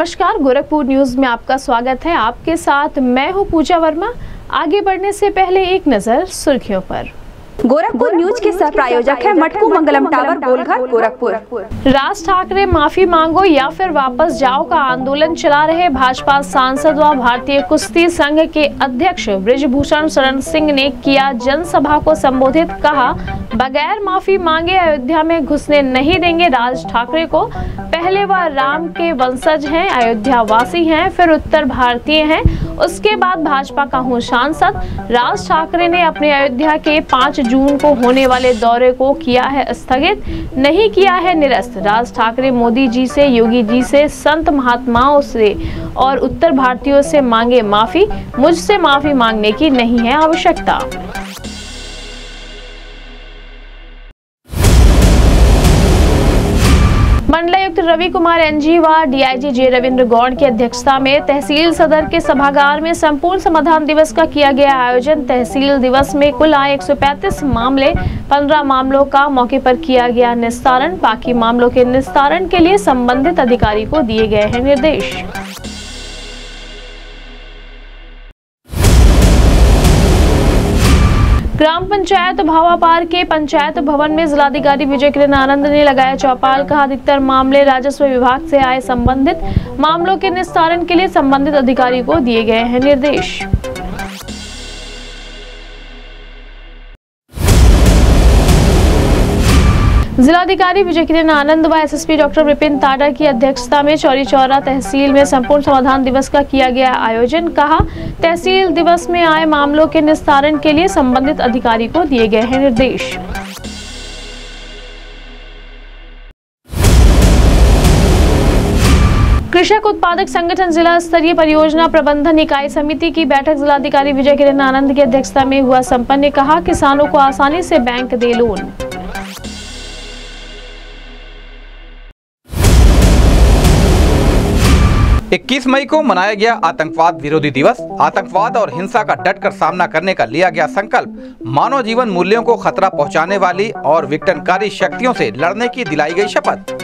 नमस्कार, गोरखपुर न्यूज़ में आपका स्वागत है। आपके साथ मैं हूँ पूजा वर्मा। आगे बढ़ने से पहले एक नज़र सुर्खियों पर। गोरखपुर न्यूज़ के सह प्रायोजक है मटकू मंगलम टावर गोलघर गोरखपुर। राज ठाकरे माफ़ी मांगो या फिर वापस जाओ का आंदोलन चला रहे भाजपा सांसद व भारतीय कुश्ती संघ के अध्यक्ष ब्रिजभूषण शरण सिंह ने किया जनसभा को संबोधित। कहा बगैर माफ़ी मांगे अयोध्या में घुसने नहीं देंगे राज ठाकरे को। पहले वह राम के वंशज हैं अयोध्या वासी हैं फिर उत्तर भारतीय हैं। उसके बाद भाजपा का हूँ सांसद। राज ठाकरे ने अपने अयोध्या के पाँच जून को होने वाले दौरे को किया है स्थगित, नहीं किया है निरस्त। राज ठाकरे मोदी जी से, योगी जी से, संत महात्माओं से और उत्तर भारतीयों से मांगे माफ़ी। मुझसे माफ़ी मांगने की नहीं है आवश्यकता। मंडलायुक्त Ravi Kumar N G DIG J Ravindra Gaur की अध्यक्षता में तहसील सदर के सभागार में संपूर्ण समाधान दिवस का किया गया आयोजन। तहसील दिवस में कुल आए 135 मामले 15 मामलों का मौके पर किया गया निस्तारण। बाकी मामलों के निस्तारण के लिए संबंधित अधिकारी को दिए गए हैं निर्देश। ग्राम पंचायत भावापार के पंचायत भवन में जिलाधिकारी विजय किरण आनंद ने लगाया चौपाल कहा अधिकतर मामले राजस्व विभाग से आए संबंधित। मामलों के निस्तारण के लिए संबंधित अधिकारी को दिए गए हैं निर्देश। जिलाधिकारी विजय किरण आनंद व एसएसपी डॉक्टर विपिन ताडा की अध्यक्षता में चौरी चौरा तहसील में संपूर्ण समाधान दिवस का किया गया आयोजन। कहा, तहसील दिवस में आए मामलों के निस्तारण के लिए संबंधित अधिकारी को दिए गए हैं निर्देश। कृषक उत्पादक संगठन जिला स्तरीय परियोजना प्रबंधन इकाई समिति की बैठक जिलाधिकारी विजय किरण आनंद की अध्यक्षता में हुआ। संपन्न ने कहा, किसानों को आसानी से बैंक दे लोन। 21 मई को मनाया गया आतंकवाद विरोधी दिवस। आतंकवाद और हिंसा का डटकर सामना करने का लिया गया संकल्प। मानव जीवन मूल्यों को खतरा पहुँचाने वाली और विघटनकारी शक्तियों से लड़ने की दिलाई गई शपथ।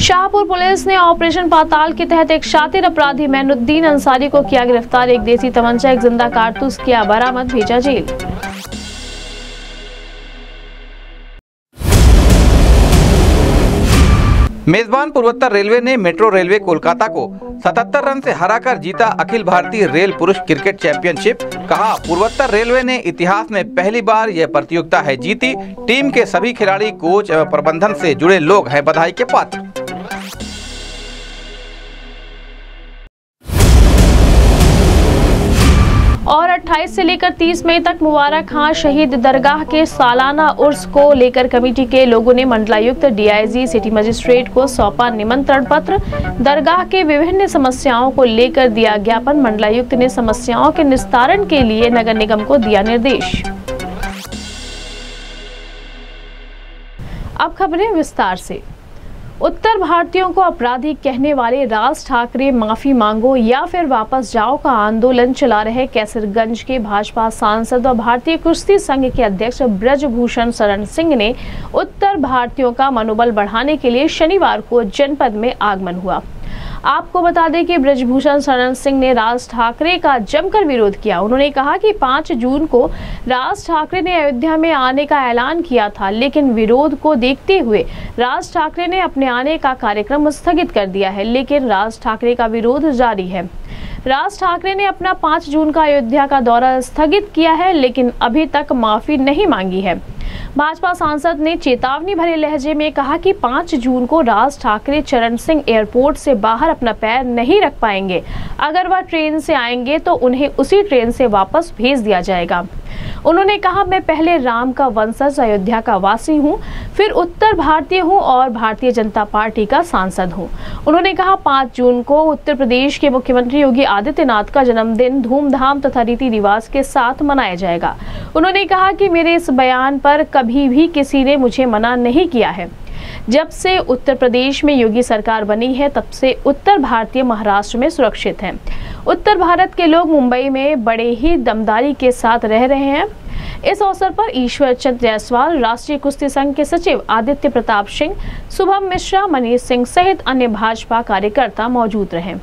शाहपुर पुलिस ने ऑपरेशन पाताल के तहत एक शातिर अपराधी मैनुद्दीन अंसारी को किया गिरफ़्तार। एक देसी तमंचा, एक ज़िंदा कारतूस किया बरामद, भेजा जेल। मेजबान पूर्वोत्तर रेलवे ने मेट्रो रेलवे कोलकाता को 77 रन से हराकर जीता अखिल भारतीय रेल पुरुष क्रिकेट चैंपियनशिप। कहा, पूर्वोत्तर रेलवे ने इतिहास में पहली बार यह प्रतियोगिता है जीती। टीम के सभी खिलाड़ी, कोच एवं प्रबंधन से जुड़े लोग हैं, बधाई के पात्र। 28 से लेकर 30 मई तक मुबारक खां शहीद दरगाह के सालाना उर्स को लेकर कमेटी के लोगों ने मंडलायुक्त डीआईजी, सिटी मजिस्ट्रेट को सौंपा निमंत्रण पत्र। दरगाह के विभिन्न समस्याओं को लेकर दिया ज्ञापन। मंडलायुक्त ने समस्याओं के निस्तारण के लिए नगर निगम को दिया निर्देश। अब खबरें विस्तार से। उत्तर भारतीयों को अपराधी कहने वाले राज ठाकरे माफ़ी मांगो या फिर वापस जाओ का आंदोलन चला रहे कैसरगंज के भाजपा सांसद और भारतीय कुश्ती संघ के अध्यक्ष ब्रजभूषण शरण सिंह ने उत्तर भारतीयों का मनोबल बढ़ाने के लिए शनिवार को जनपद में आगमन हुआ। आपको बता दें कि ब्रजभूषण शरण सिंह ने राज ठाकरे का जमकर विरोध किया। उन्होंने कहा कि 5 जून को राज ठाकरे ने अयोध्या में आने का ऐलान किया था, लेकिन विरोध को देखते हुए राज ठाकरे ने अपने आने का कार्यक्रम स्थगित कर दिया है, लेकिन राज ठाकरे का विरोध जारी है। राज ठाकरे ने अपना 5 जून का अयोध्या का दौरा स्थगित किया है, लेकिन अभी तक माफ़ी नहीं मांगी है। भाजपा सांसद ने चेतावनी भरे लहजे में कहा कि 5 जून को राज ठाकरे चरण सिंह एयरपोर्ट से बाहर अपना पैर नहीं रख पाएँगे। अगर वह ट्रेन से आएँगे तो उन्हें उसी ट्रेन से वापस भेज दिया जाएगा। उन्होंने कहा मैं पहले राम का वंशज अयोध्या का वासी हूँ, फिर उत्तर भारतीय हूँ और भारतीय जनता पार्टी का सांसद हूँ। उन्होंने कहा पाँच जून को उत्तर प्रदेश के मुख्यमंत्री योगी आदित्यनाथ का जन्मदिन धूमधाम तथा रीति रिवाज के साथ मनाया जाएगा उन्होंने कहा कि मेरे इस बयान पर कभी भी किसी ने मुझे मना नहीं किया है जब से उत्तर प्रदेश में योगी सरकार बनी है, तब से उत्तर भारतीय महाराष्ट्र में सुरक्षित हैं। उत्तर भारत के लोग मुंबई में बड़े ही दमदारी के साथ रह रहे हैं। इस अवसर पर ईश्वर चंद जायसवाल, राष्ट्रीय कुश्ती संघ के सचिव आदित्य प्रताप सिंह, शुभम मिश्रा, मनीष सिंह सहित अन्य भाजपा कार्यकर्ता मौजूद रहे।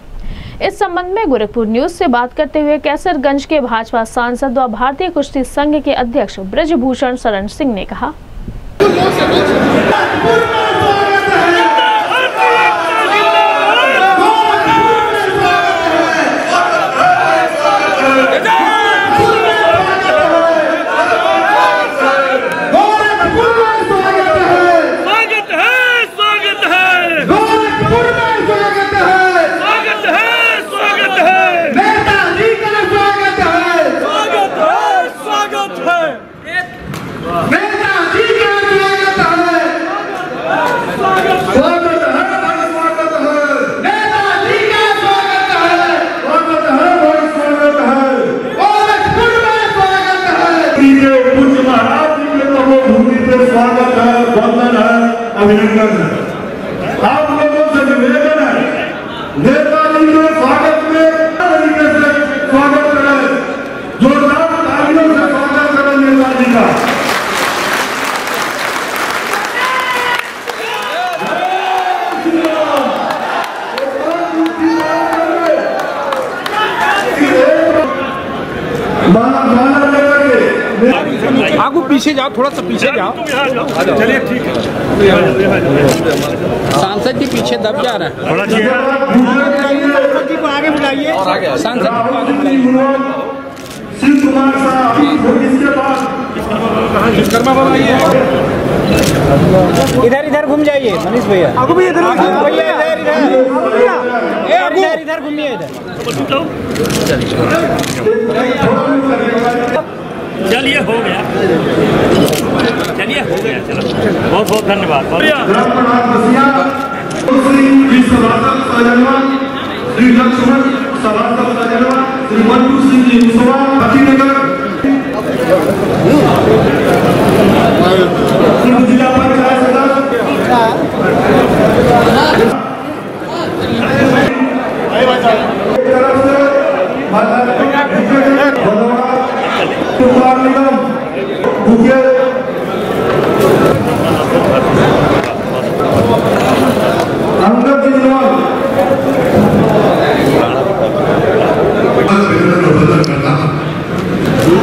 इस संबंध में गोरखपुर न्यूज़ से बात करते हुए कैसरगंज के भाजपा सांसद व भारतीय कुश्ती संघ के अध्यक्ष ब्रजभूषण शरण सिंह ने कहा। गोरखपुर में स्वागत है स्वागत है स्वागत है गोरखपुर में स्वागत है स्वागत है स्वागत है नेताजी का स्वागत है स्वागत है स्वागत है नेताजी का स्वागत है स्वागत थोड़ा सा पीछे जाओ चलिए ठीक है। सांसद जी पीछे दब जा रहा है। आगे बुलाइए सांसद जी को आगे बुलाइए। शिव कुमार साहब इसके बाद विश्वकर्मा बाबा ये इधर इधर घूम जाइए मनीष भैया आगू भी इधर भैया इधर इधर। इधर इधर घूमिए इधर। चलिए हो गया। चलिए हो गया चलो। बहुत बहुत धन्यवाद श्री लक्ष्मण श्री मंटू सिंह जी मुसवा जिला पंचायत सदस्य एक तरफ़ से धन्यवाद कुमार निगम मुख्य अंगद जिंदाबाद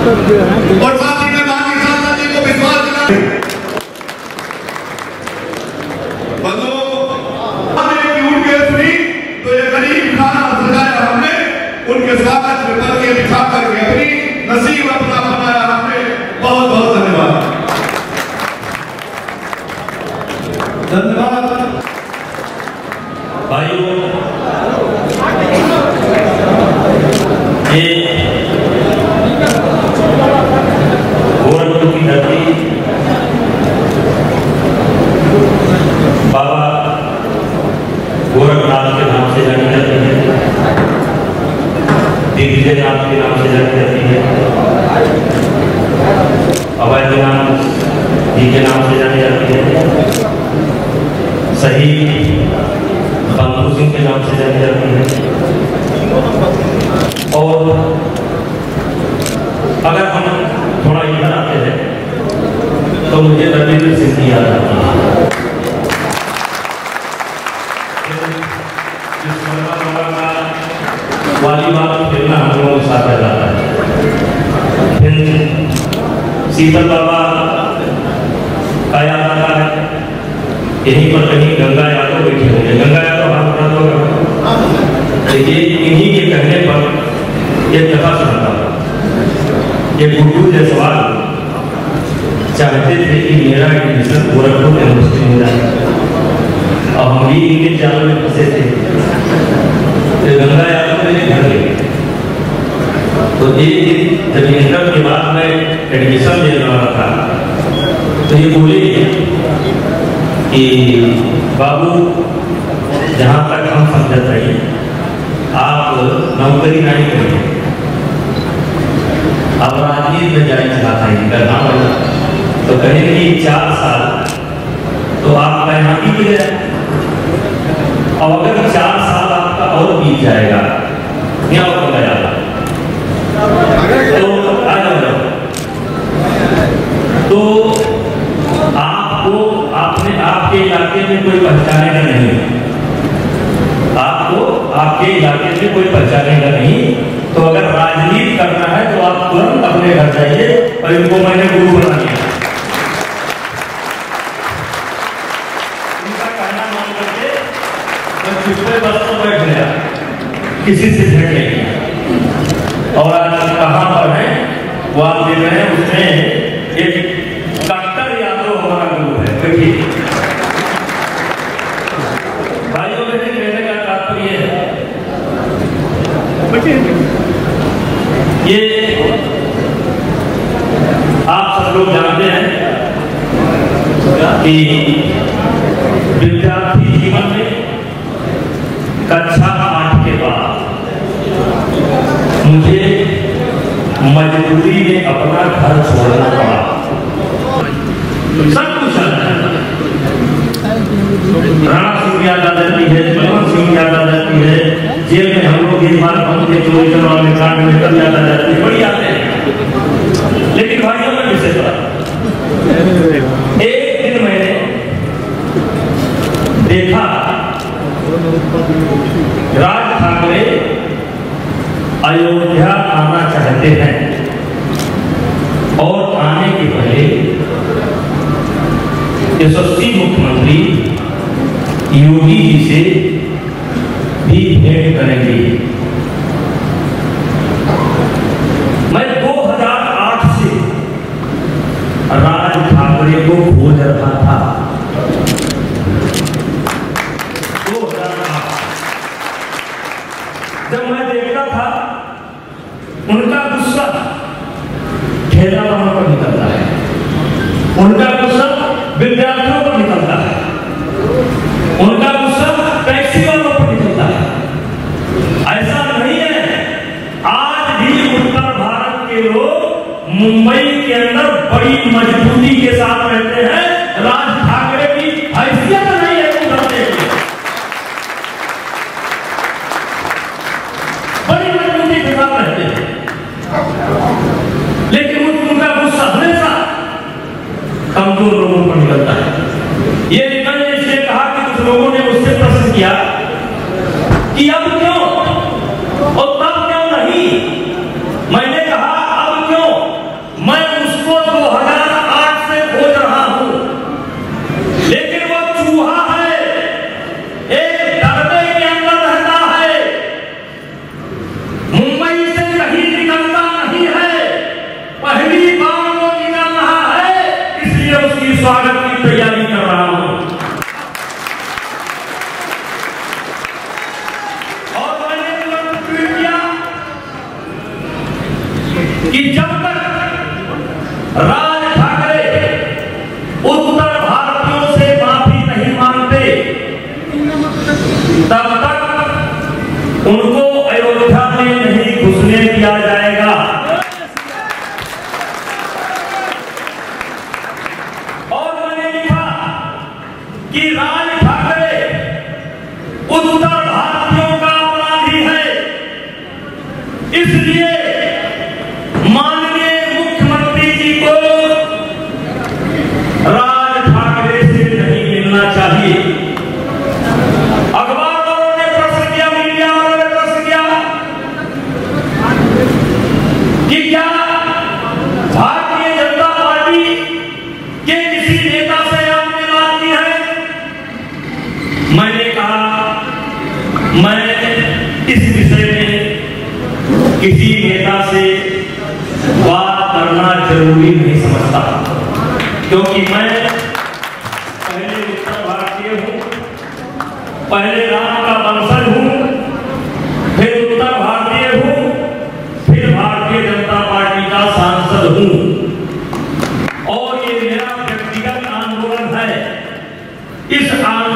और साथ बैठ गया किसी से भेंट नहीं और आज कहाँ पर है, वो आप देख रहे हैं, उसमें एक डॉक्टर यादव हमारा गुरु है, देखिए। भाइयों बहने, कहने का तात्पर्य है, ये आप सब लोग जानते हैं कि विद्यार्थी कक्षा आठ के बाद मुझे मजबूरी में अपना घर छोड़ना पड़ा सब कुछ राणा सिंह याद आ है, मनोहर सिंह याद आ है, जेल में हम लोग एक बार बंद के चोरी चोरा में कांड में कर याद जाती है। बड़ी हैं। लेकिन भाइयों में विषय पर एक दिन मैंने देखा राज ठाकरे अयोध्या आना चाहते हैं और आने के पहले यशस्वी मुख्यमंत्री योगी जी से भी भेंट करेंगे। मैं 2008 से राज ठाकरे को खोज रहा था।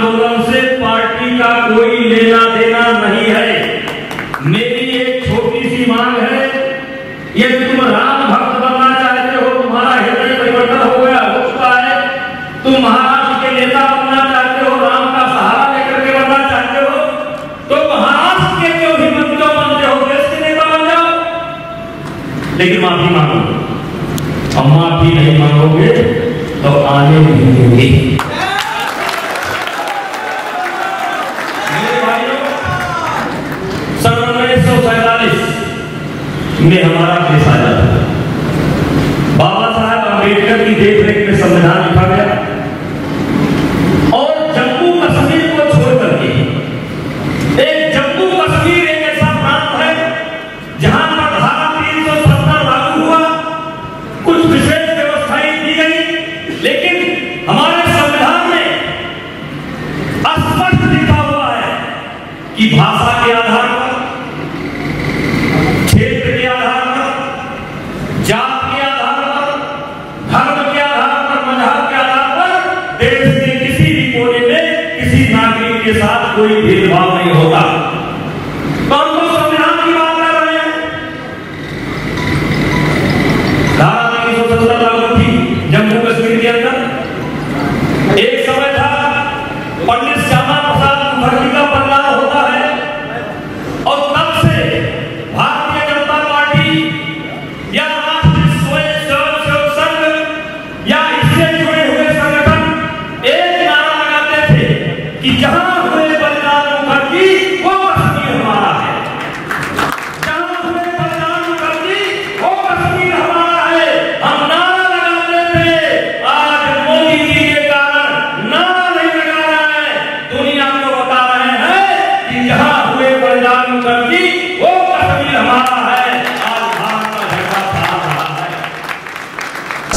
आंदोलन से पार्टी का कोई लेना देना नहीं है। मेरी एक छोटी सी मांग है, यदि तुम राम भक्त बनना चाहते हो, तुम्हारा हृदय परिवर्तन हो गया, हो चुका है, तुम महाराष्ट्र के नेता बनना चाहते हो, राम का सहारा लेकर के बनना चाहते हो तो महाराष्ट्र के क्यों ही बन क्यों बनते हो देश के नेता बन जाओ। लेकिन माफ़ी मांगो। और माफ़ी नहीं मांगोगे तो आने नहीं देंगे। में हमारा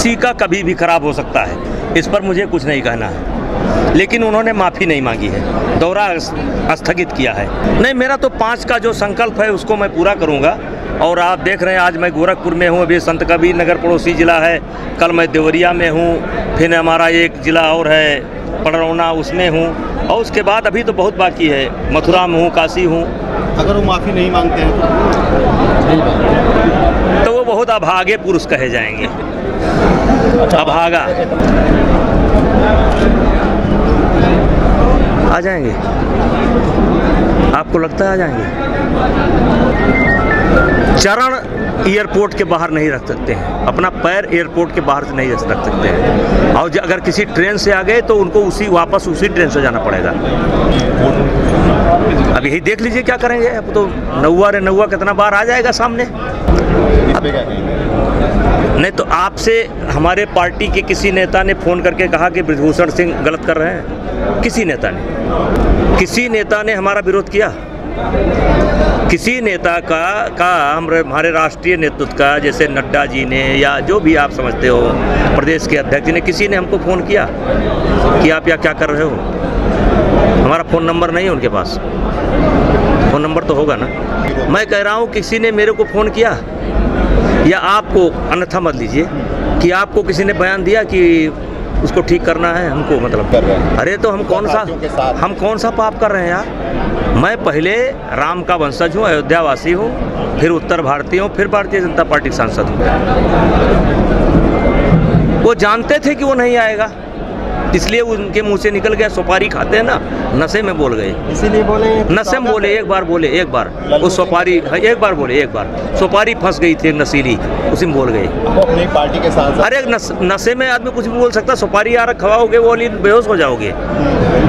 किसी का कभी भी खराब हो सकता है। इस पर मुझे कुछ नहीं कहना है। लेकिन उन्होंने माफ़ी नहीं मांगी है। दौरा स्थगित किया है। नहीं मेरा तो पाँच का जो संकल्प है उसको मैं पूरा करूँगा। और आप देख रहे हैं आज मैं गोरखपुर में हूँ। अभी संत कबीर नगर पड़ोसी ज़िला है। कल मैं देवरिया में हूँ। फिर हमारा एक ज़िला और है पड़रौना उसमें हूँ। और उसके बाद अभी तो बहुत बाकी है। मथुरा में हूँ काशी हूँ। अगर वो माफ़ी नहीं मांगते हैं तो वो बहुत अभागे पुरुष कहे जाएँगे। अभागा आ जाएँगे। आपको लगता है आ जाएँगे? चरण एयरपोर्ट के बाहर नहीं रख सकते हैं। अपना पैर एयरपोर्ट के बाहर से नहीं रख सकते हैं। और अगर किसी ट्रेन से आ गए तो उनको उसी, वापस उसी ट्रेन से जाना पड़ेगा। अब यही देख लीजिए क्या करेंगे। अब तो नौवा रे नौवा कितना बार आ जाएगा सामने। नहीं तो आपसे हमारे पार्टी के किसी नेता ने फ़ोन करके कहा कि ब्रजभूषण सिंह गलत कर रहे हैं? किसी नेता ने? किसी नेता ने हमारा विरोध किया? किसी नेता का का हमरे, हमारे राष्ट्रीय नेतृत्व का, जैसे नड्डा जी ने या जो भी आप समझते हो, प्रदेश के अध्यक्ष जी ने, किसी ने हमको फ़ोन किया कि आप यहाँ क्या कर रहे हो? हमारा फ़ोन नंबर नहीं है उनके पास। फ़ोन नंबर तो होगा ना। मैं कह रहा हूँ, किसी ने मेरे को फ़ोन किया? या आपको अन्यथा मत लीजिए कि आपको किसी ने बयान दिया कि उसको ठीक करना है हमको मतलब कर रहे हैं। अरे तो हम कौन सा। हम कौन सा पाप कर रहे हैं यार मैं पहले राम का वंशज हूँ अयोध्या वासी हूँ फिर उत्तर भारतीय हूँ फिर भारतीय जनता पार्टी सांसद हूँ वो जानते थे कि वो नहीं आएगा इसलिए उनके मुँह से निकल गया सुपारी खाते हैं ना नशे में बोल गए। इसीलिए बोले नशे में बोले एक बार बोले एक बार। वो सुपारी एक बार बोले एक बार। सुपारी फंस गई थी नशीली उसी में बोल गए। अपनी पार्टी के सांसद अरे नशे में आदमी कुछ भी बोल सकता सुपारी यार खवाओगे वो बेहोश हो जाओगे।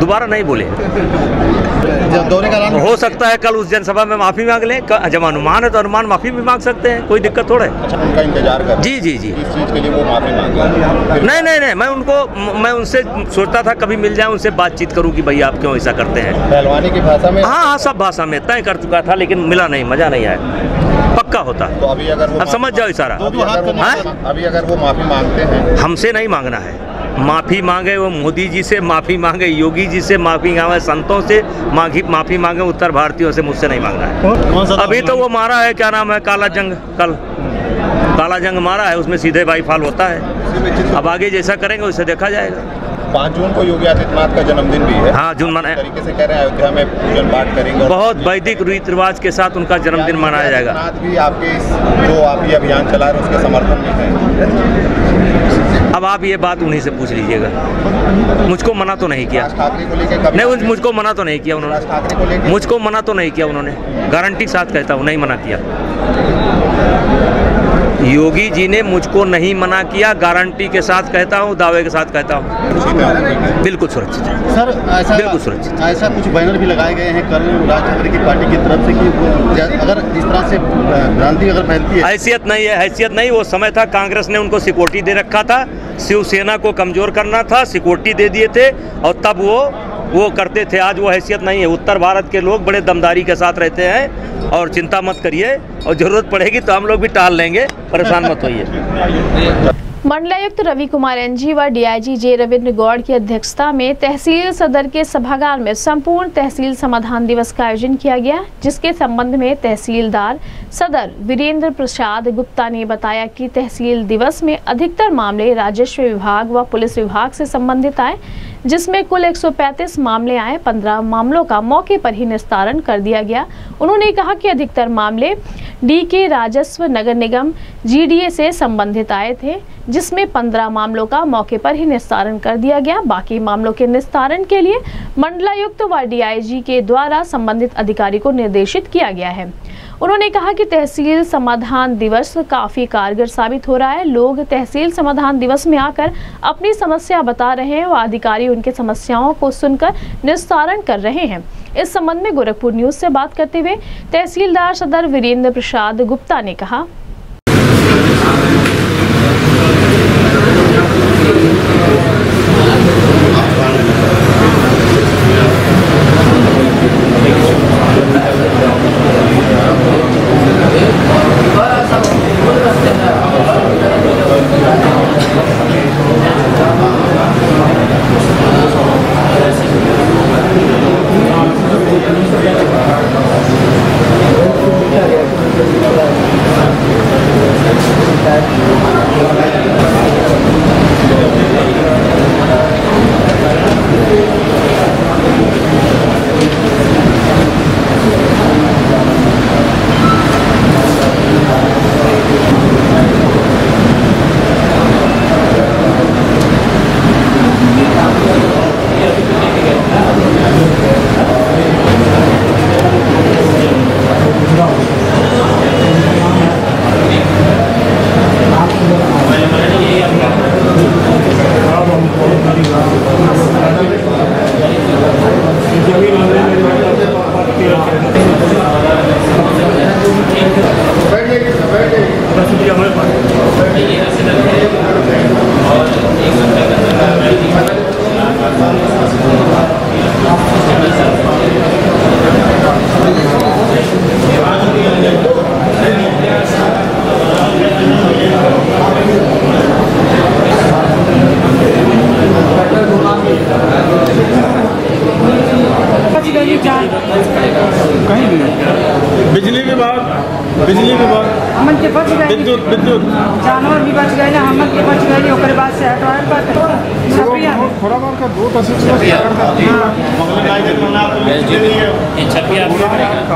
दोबारा नहीं बोले। हो सकता है कल उस जनसभा में माफ़ी मांग लें जब अनुमान है तो अनुमान माफ़ी भी मांग सकते हैं कोई दिक्कत थोड़ा। है अच्छा, उनका इंतज़ार कर जी जी जी। इस चीज़ के लिए वो माफ़ी मांगे नहीं नहीं नहीं मैं उनको मैं उनसे सोचता था कभी मिल जाए उनसे बातचीत करूँ कि भैया आप क्यों ऐसा करते हैं? पहलवानी की भाषा में? हाँ हाँ सब भाषा में तय कर चुका था लेकिन मिला नहीं मज़ा नहीं आया। पक्का होता। तो अभी अगर वो अब समझ जाओ इशारा। अभी अगर वो हाँ? माफी- अभी अगर वो माफ़ी मांगते हैं? हमसे नहीं मांगना है। माफ़ी मांगे वो मोदी जी से माफ़ी मांगे योगी जी से माफ़ी मांगे संतों से माफ़ी माफ़ी मांगे उत्तर भारतीयों से मुझसे नहीं मांगना है। अभी तो वो मारा है क्या नाम है काला जंग कल। काला जंग मारा है उसमें सीधे बाई फाल होता है। अब आगे जैसा करेंगे वैसे देखा जाएगा। पाँच जून को योगी आदित्यनाथ का जन्मदिन भी है। हाँ जून मना इस तरीके से कह रहे हैं अयोध्या में पूजन पाठ करेंगे बहुत वैदिक रीति रिवाज के साथ उनका जन्मदिन मनाया जाएगा। भी आपके जो आप ये अभियान चला रहे हैं उसके समर्थन में है। अब आप ये बात उन्हीं से पूछ लीजिएगा। मुझको मना तो नहीं किया। नहीं मुझको मना तो नहीं किया उन्होंने। मुझको मना तो नहीं किया उन्होंने। गारंटी साथ कहता हूँ नहीं मना किया। योगी जी ने मुझको नहीं मना किया गारंटी के साथ कहता हूँ दावे के साथ कहता हूँ बिल्कुल सुरक्षित है सर ऐसा बिल्कुल सुरक्षित। ऐसा कुछ बैनर भी लगाए गए हैं कल राज ठाकरे की पार्टी की तरफ़ से कि अगर इस तरह से भ्रांति अगर फैलती है हैसियत नहीं है हैसियत नहीं वो समय था कांग्रेस ने उनको सिक्योरिटी दे रखा था शिवसेना को कमज़ोर करना था सिक्योरिटी दे दिए थे और तब वो वो करते थे, आज वो हैसियत नहीं है। उत्तर भारत के लोग बड़े दमदारी के साथ रहते हैं और चिंता मत करिए, और ज़रूरत पड़ेगी तो हम लोग भी टाल लेंगे, परेशान मत होइए। मंडलायुक्त Ravi Kumar N G DIG J Ravindra Gaur की अध्यक्षता में तहसील सदर के सभागार में संपूर्ण तहसील समाधान दिवस का आयोजन किया गया, जिसके संबंध में तहसीलदार सदर वीरेंद्र प्रसाद गुप्ता ने बताया कि तहसील दिवस में अधिकतर मामले राजस्व विभाग व पुलिस विभाग से संबंधित आए। जिसमें कुल 135 मामले आए 15 मामलों का मौके पर ही निस्तारण कर दिया गया। उन्होंने कहा कि अधिकतर मामले डी के राजस्व नगर निगम, जीडीए से संबंधित आए थे, जिसमें 15 मामलों का मौके पर ही निस्तारण कर दिया गया। बाकी मामलों के निस्तारण के लिए मंडलायुक्त व डीआईजी के द्वारा संबंधित अधिकारी को निर्देशित किया गया है। उन्होंने कहा कि तहसील समाधान दिवस काफ़ी कारगर साबित हो रहा है। लोग तहसील समाधान दिवस में आकर अपनी समस्या बता रहे हैं और अधिकारी उनके समस्याओं को सुनकर निस्तारण कर रहे हैं। इस संबंध में गोरखपुर न्यूज़ से बात करते हुए तहसीलदार सदर वीरेंद्र प्रसाद गुप्ता ने कहा।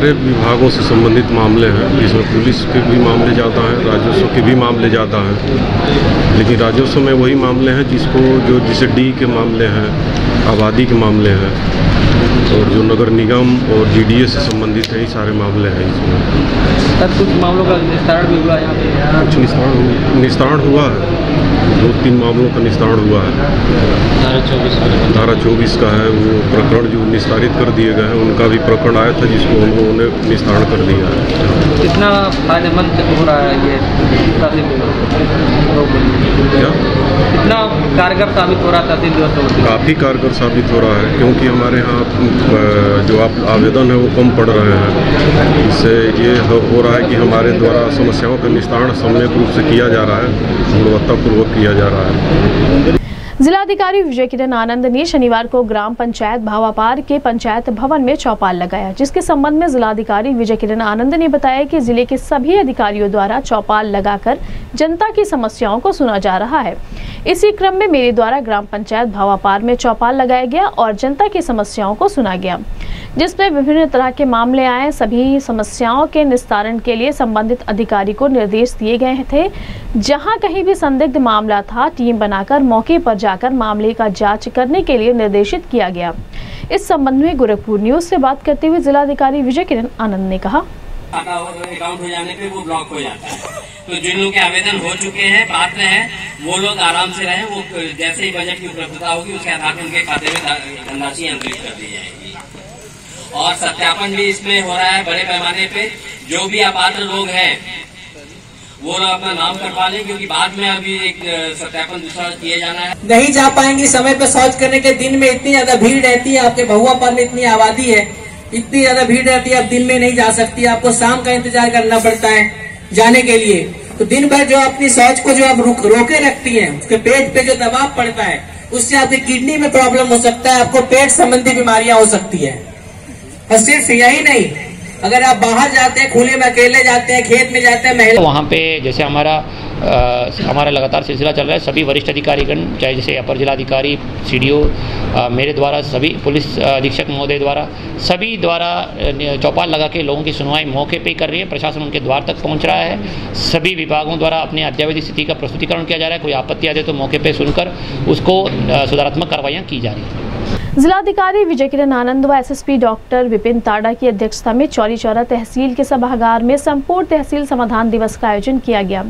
सारे विभागों से संबंधित मामले हैं। जिसमें पुलिस के भी मामले ज़्यादा हैं राजस्व के भी मामले ज़्यादा हैं। लेकिन राजस्व में वही मामले हैं जिसको जो जैसे डी के मामले हैं आबादी के मामले हैं और जो नगर निगम और जीडीए से संबंधित है ये सारे मामले हैं इसमें। सर कुछ मामलों का निस्तारण भी हुआ यहाँ पे? कुछ निस्तारण निस्तारण हुआ है। दो तीन मामलों का निस्तारण हुआ है। धारा चौबीस धारा चौबीस का है वो प्रकरण जो निस्तारित कर दिए गए हैं उनका भी प्रकरण आया था जिसको हम लोगों ने निस्तारण कर दिया है। कितना फ़ायदेमंद हो रहा है ये क्या? कितना कारगर साबित हो रहा है तहसील दिवस काफ़ी कारगर साबित हो रहा है क्योंकि हमारे यहाँ जो आप आवेदन है वो कम पड़ रहे हैं। इससे ये हो हो रहा है कि हमारे द्वारा समस्याओं का निस्तारण सम्यक रूप से किया जा रहा है गुणवत्तापूर्वक किया जा रहा है। जिलाधिकारी विजय किरण आनंद ने शनिवार को ग्राम पंचायत भावापार के पंचायत भवन में चौपाल लगाया जिसके संबंध में जिलाधिकारी विजय किरण आनंद ने बताया कि ज़िले के सभी अधिकारियों द्वारा चौपाल लगाकर जनता की समस्याओं को सुना जा रहा है। इसी क्रम में मेरे द्वारा ग्राम पंचायत भावापार में चौपाल लगाया गया और जनता की समस्याओं को सुना गया, जिसमें विभिन्न तरह के मामले आए। सभी समस्याओं के निस्तारण के लिए संबंधित अधिकारी को निर्देश दिए गए थे। जहाँ कहीं भी संदिग्ध मामला था, टीम बनाकर मौके पर जाकर मामले का जाँच करने के लिए निर्देशित किया गया। इस संबंध में गोरखपुर न्यूज़ से बात करते हुए जिलाधिकारी विजय किरण आनंद ने कहा। अकाउंट हो जाने पे वो ब्लॉक हो जाता है। तो जिन लोग के आवेदन हो चुके हैं पात्र हैं, वो लोग आराम से रहें, वो जैसे ही बजट की उपलब्धता होगी, उसके आधार पर उनके खाते में धनराशि अंतरित कर दी जाएगी। और सत्यापन भी इसमें हो रहा है बड़े पैमाने पे। जो भी अपात्र लोग हैं, वो लोग अपना नाम करवा लें, क्योंकि बाद में अभी एक सत्यापन दूसरा किए जाना है। नहीं जा पाएँगे, समय पर शौच करने के दिन में इतनी ज़्यादा भीड़ रहती है, आपके बहुआ पर में इतनी आबादी है। इतनी ज़्यादा भीड़ रहती है आप दिन में नहीं जा सकती आपको शाम का इंतज़ार करना पड़ता है जाने के लिए। तो दिन भर जो अपनी सोच को जो आप रुक, रोके रखती है उसके पेट पे जो दबाव पड़ता है उससे आपकी किडनी में प्रॉब्लम हो सकता है आपको पेट संबंधी बीमारियाँ हो सकती है। और सिर्फ़ यही नहीं अगर आप बाहर जाते हैं खुले में अकेले जाते हैं खेत में जाते हैं महिला वहाँ पे जैसे हमारा हमारा लगातार सिलसिला चल रहा है। सभी वरिष्ठ अधिकारीगण, चाहे जैसे अपर जिलाधिकारी सी डी मेरे द्वारा, सभी पुलिस अधीक्षक महोदय द्वारा, सभी द्वारा चौपाल लगा के लोगों की सुनवाई मौके पे ही कर रही है। प्रशासन उनके द्वार तक पहुँच रहा है। सभी विभागों द्वारा अपने अद्यावधि स्थिति का प्रस्तुतिकरण किया जा रहा है। कोई आपत्ति आ जाए तो मौके पे सुनकर उसको सुधारात्मक कार्रवाइयाँ की जा रही है। जिलाधिकारी विजय किरण आनंद व एसएसपी डॉक्टर विपिन ताड़ा की अध्यक्षता में चौरी चौरा तहसील के सभागार में संपूर्ण तहसील समाधान दिवस का आयोजन किया गया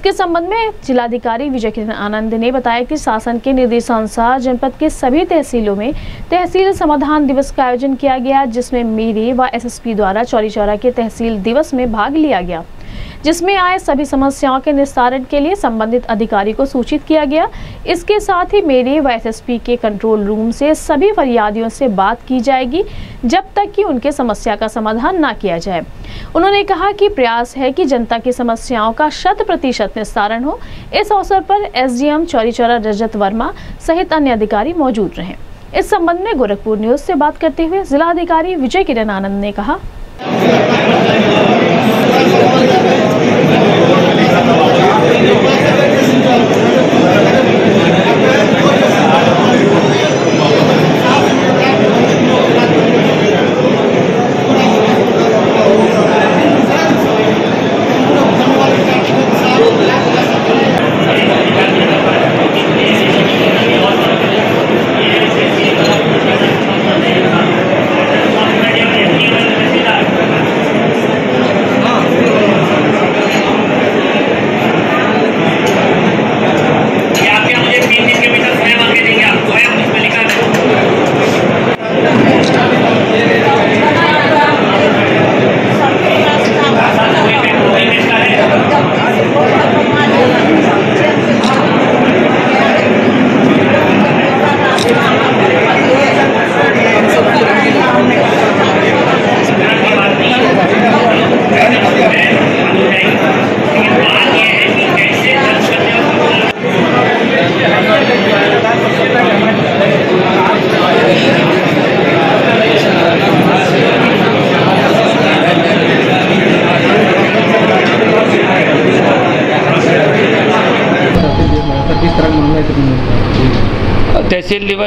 जिसके संबंध में जिलाधिकारी विजय किरण आनंद ने बताया कि शासन के निर्देशानुसार जनपद के सभी तहसीलों में तहसील समाधान दिवस का आयोजन किया गया, जिसमें मेरे व एसएसपी द्वारा चौरी चौरा के तहसील दिवस में भाग लिया गया। जिसमें आए सभी समस्याओं के निस्तारण के लिए संबंधित अधिकारी को सूचित किया गया। इसके साथ ही मेरे व एसएसपी के कंट्रोल रूम से सभी फरियादियों से बात की जाएगी, जब तक कि उनके समस्या का समाधान ना किया जाए। उन्होंने कहा कि प्रयास है कि जनता की समस्याओं का शत प्रतिशत निस्तारण हो। इस अवसर पर एसडीएम चौरी चौरा रजत वर्मा सहित अन्य अधिकारी मौजूद रहे। इस संबंध में गोरखपुर न्यूज़ से बात करते हुए जिलाधिकारी विजय किरण आनंद ने कहा हाँ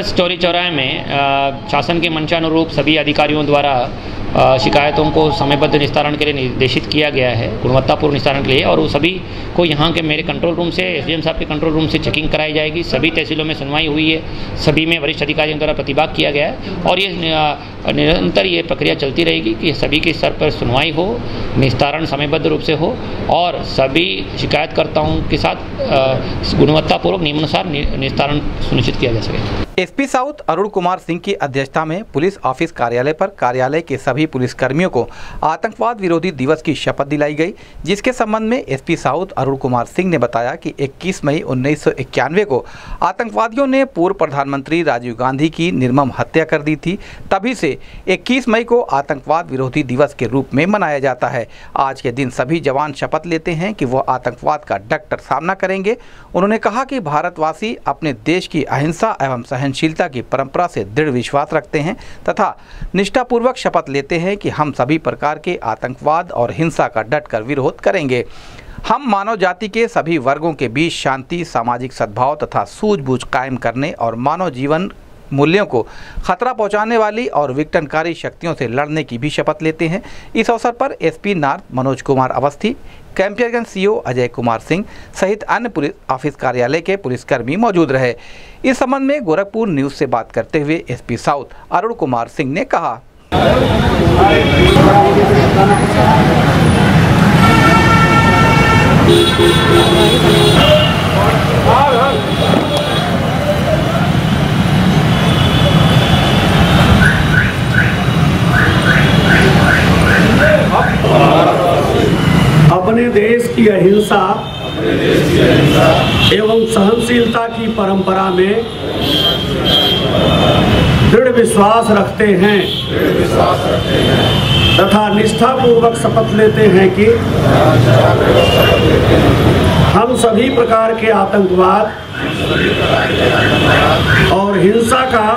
दिवस चौरी चौराहे में शासन के मंशानुरूप सभी अधिकारियों द्वारा शिकायतों को समयबद्ध निस्तारण के लिए निर्देशित किया गया है, गुणवत्तापूर्ण निस्तारण के लिए, और वो सभी को यहाँ के मेरे कंट्रोल रूम से एसडीएम साहब के कंट्रोल रूम से चेकिंग कराई जाएगी। सभी तहसीलों में सुनवाई हुई है, सभी में वरिष्ठ अधिकारियों द्वारा प्रतिभाग किया गया है, और ये निरंतर ये प्रक्रिया चलती रहेगी कि सभी के स्तर पर सुनवाई हो, निस्तारण समयबद्ध रूप से हो, और सभी शिकायतकर्ताओं के साथ गुणवत्तापूर्वक नियमानुसार निस्तारण सुनिश्चित किया जा सके। एसपी साउथ अरुण कुमार सिंह की अध्यक्षता में पुलिस ऑफ़िस कार्यालय पर कार्यालय के सभी पुलिस कर्मियों को आतंकवाद विरोधी दिवस की शपथ दिलाई गई, जिसके संबंध में एसपी साउथ अरुण कुमार सिंह ने बताया कि 21 मई उन्नीस सौ इक्यानवे को आतंकवादियों ने पूर्व प्रधानमंत्री राजीव गांधी की निर्मम हत्या कर दी थी। तभी से 21 मई को आतंकवाद विरोधी दिवस के रूप में मनाया जाता है। आज के दिन सभी जवान शपथ लेते हैं कि वह आतंकवाद का डटकर सामना करेंगे। उन्होंने कहा कि भारतवासी अपने देश की अहिंसा एवं सहनशीलता की परंपरा से दृढ़ विश्वास रखते हैं तथा निष्ठापूर्वक शपथ लेते हैं कि हम सभी प्रकार के आतंकवाद और हिंसा का डटकर विरोध करेंगे। हम मानव जाति के सभी वर्गों के बीच शांति, सामाजिक सद्भाव तथा सूझबूझ कायम करने और मानव जीवन मूल्यों को खतरा पहुँचाने वाली और विघटनकारी शक्तियों से लड़ने की भी शपथ लेते हैं। इस अवसर पर SP north Manoj Kumar Awasthi Campierganj CO Ajay Kumar Singh सहित अन्य पुलिस ऑफ़िस कार्यालय के पुलिसकर्मी मौजूद रहे। इस संबंध में गोरखपुर न्यूज़ से बात करते हुए एसपी साउथ अरुण कुमार सिंह ने कहा। अपने देश की अहिंसा एवं सहनशीलता की परंपरा में दृढ़ विश्वास रखते हैं। तथा निष्ठापूर्वक शपथ लेते हैं कि हम सभी प्रकार के आतंकवाद और हिंसा का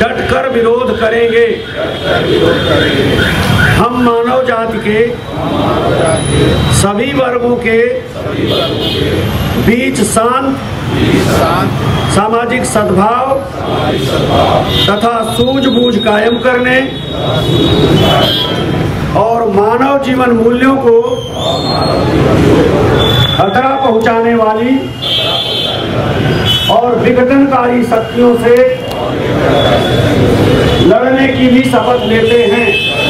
डटकर विरोध करेंगे। हम मानव जाति के सभी वर्गों के बीच शांत सामाजिक सद्भाव तथा सूझबूझ कायम करने और मानव जीवन मूल्यों को खतरा पहुँचाने वाली और विघटनकारी शक्तियों से लड़ने की भी शपथ लेते हैं।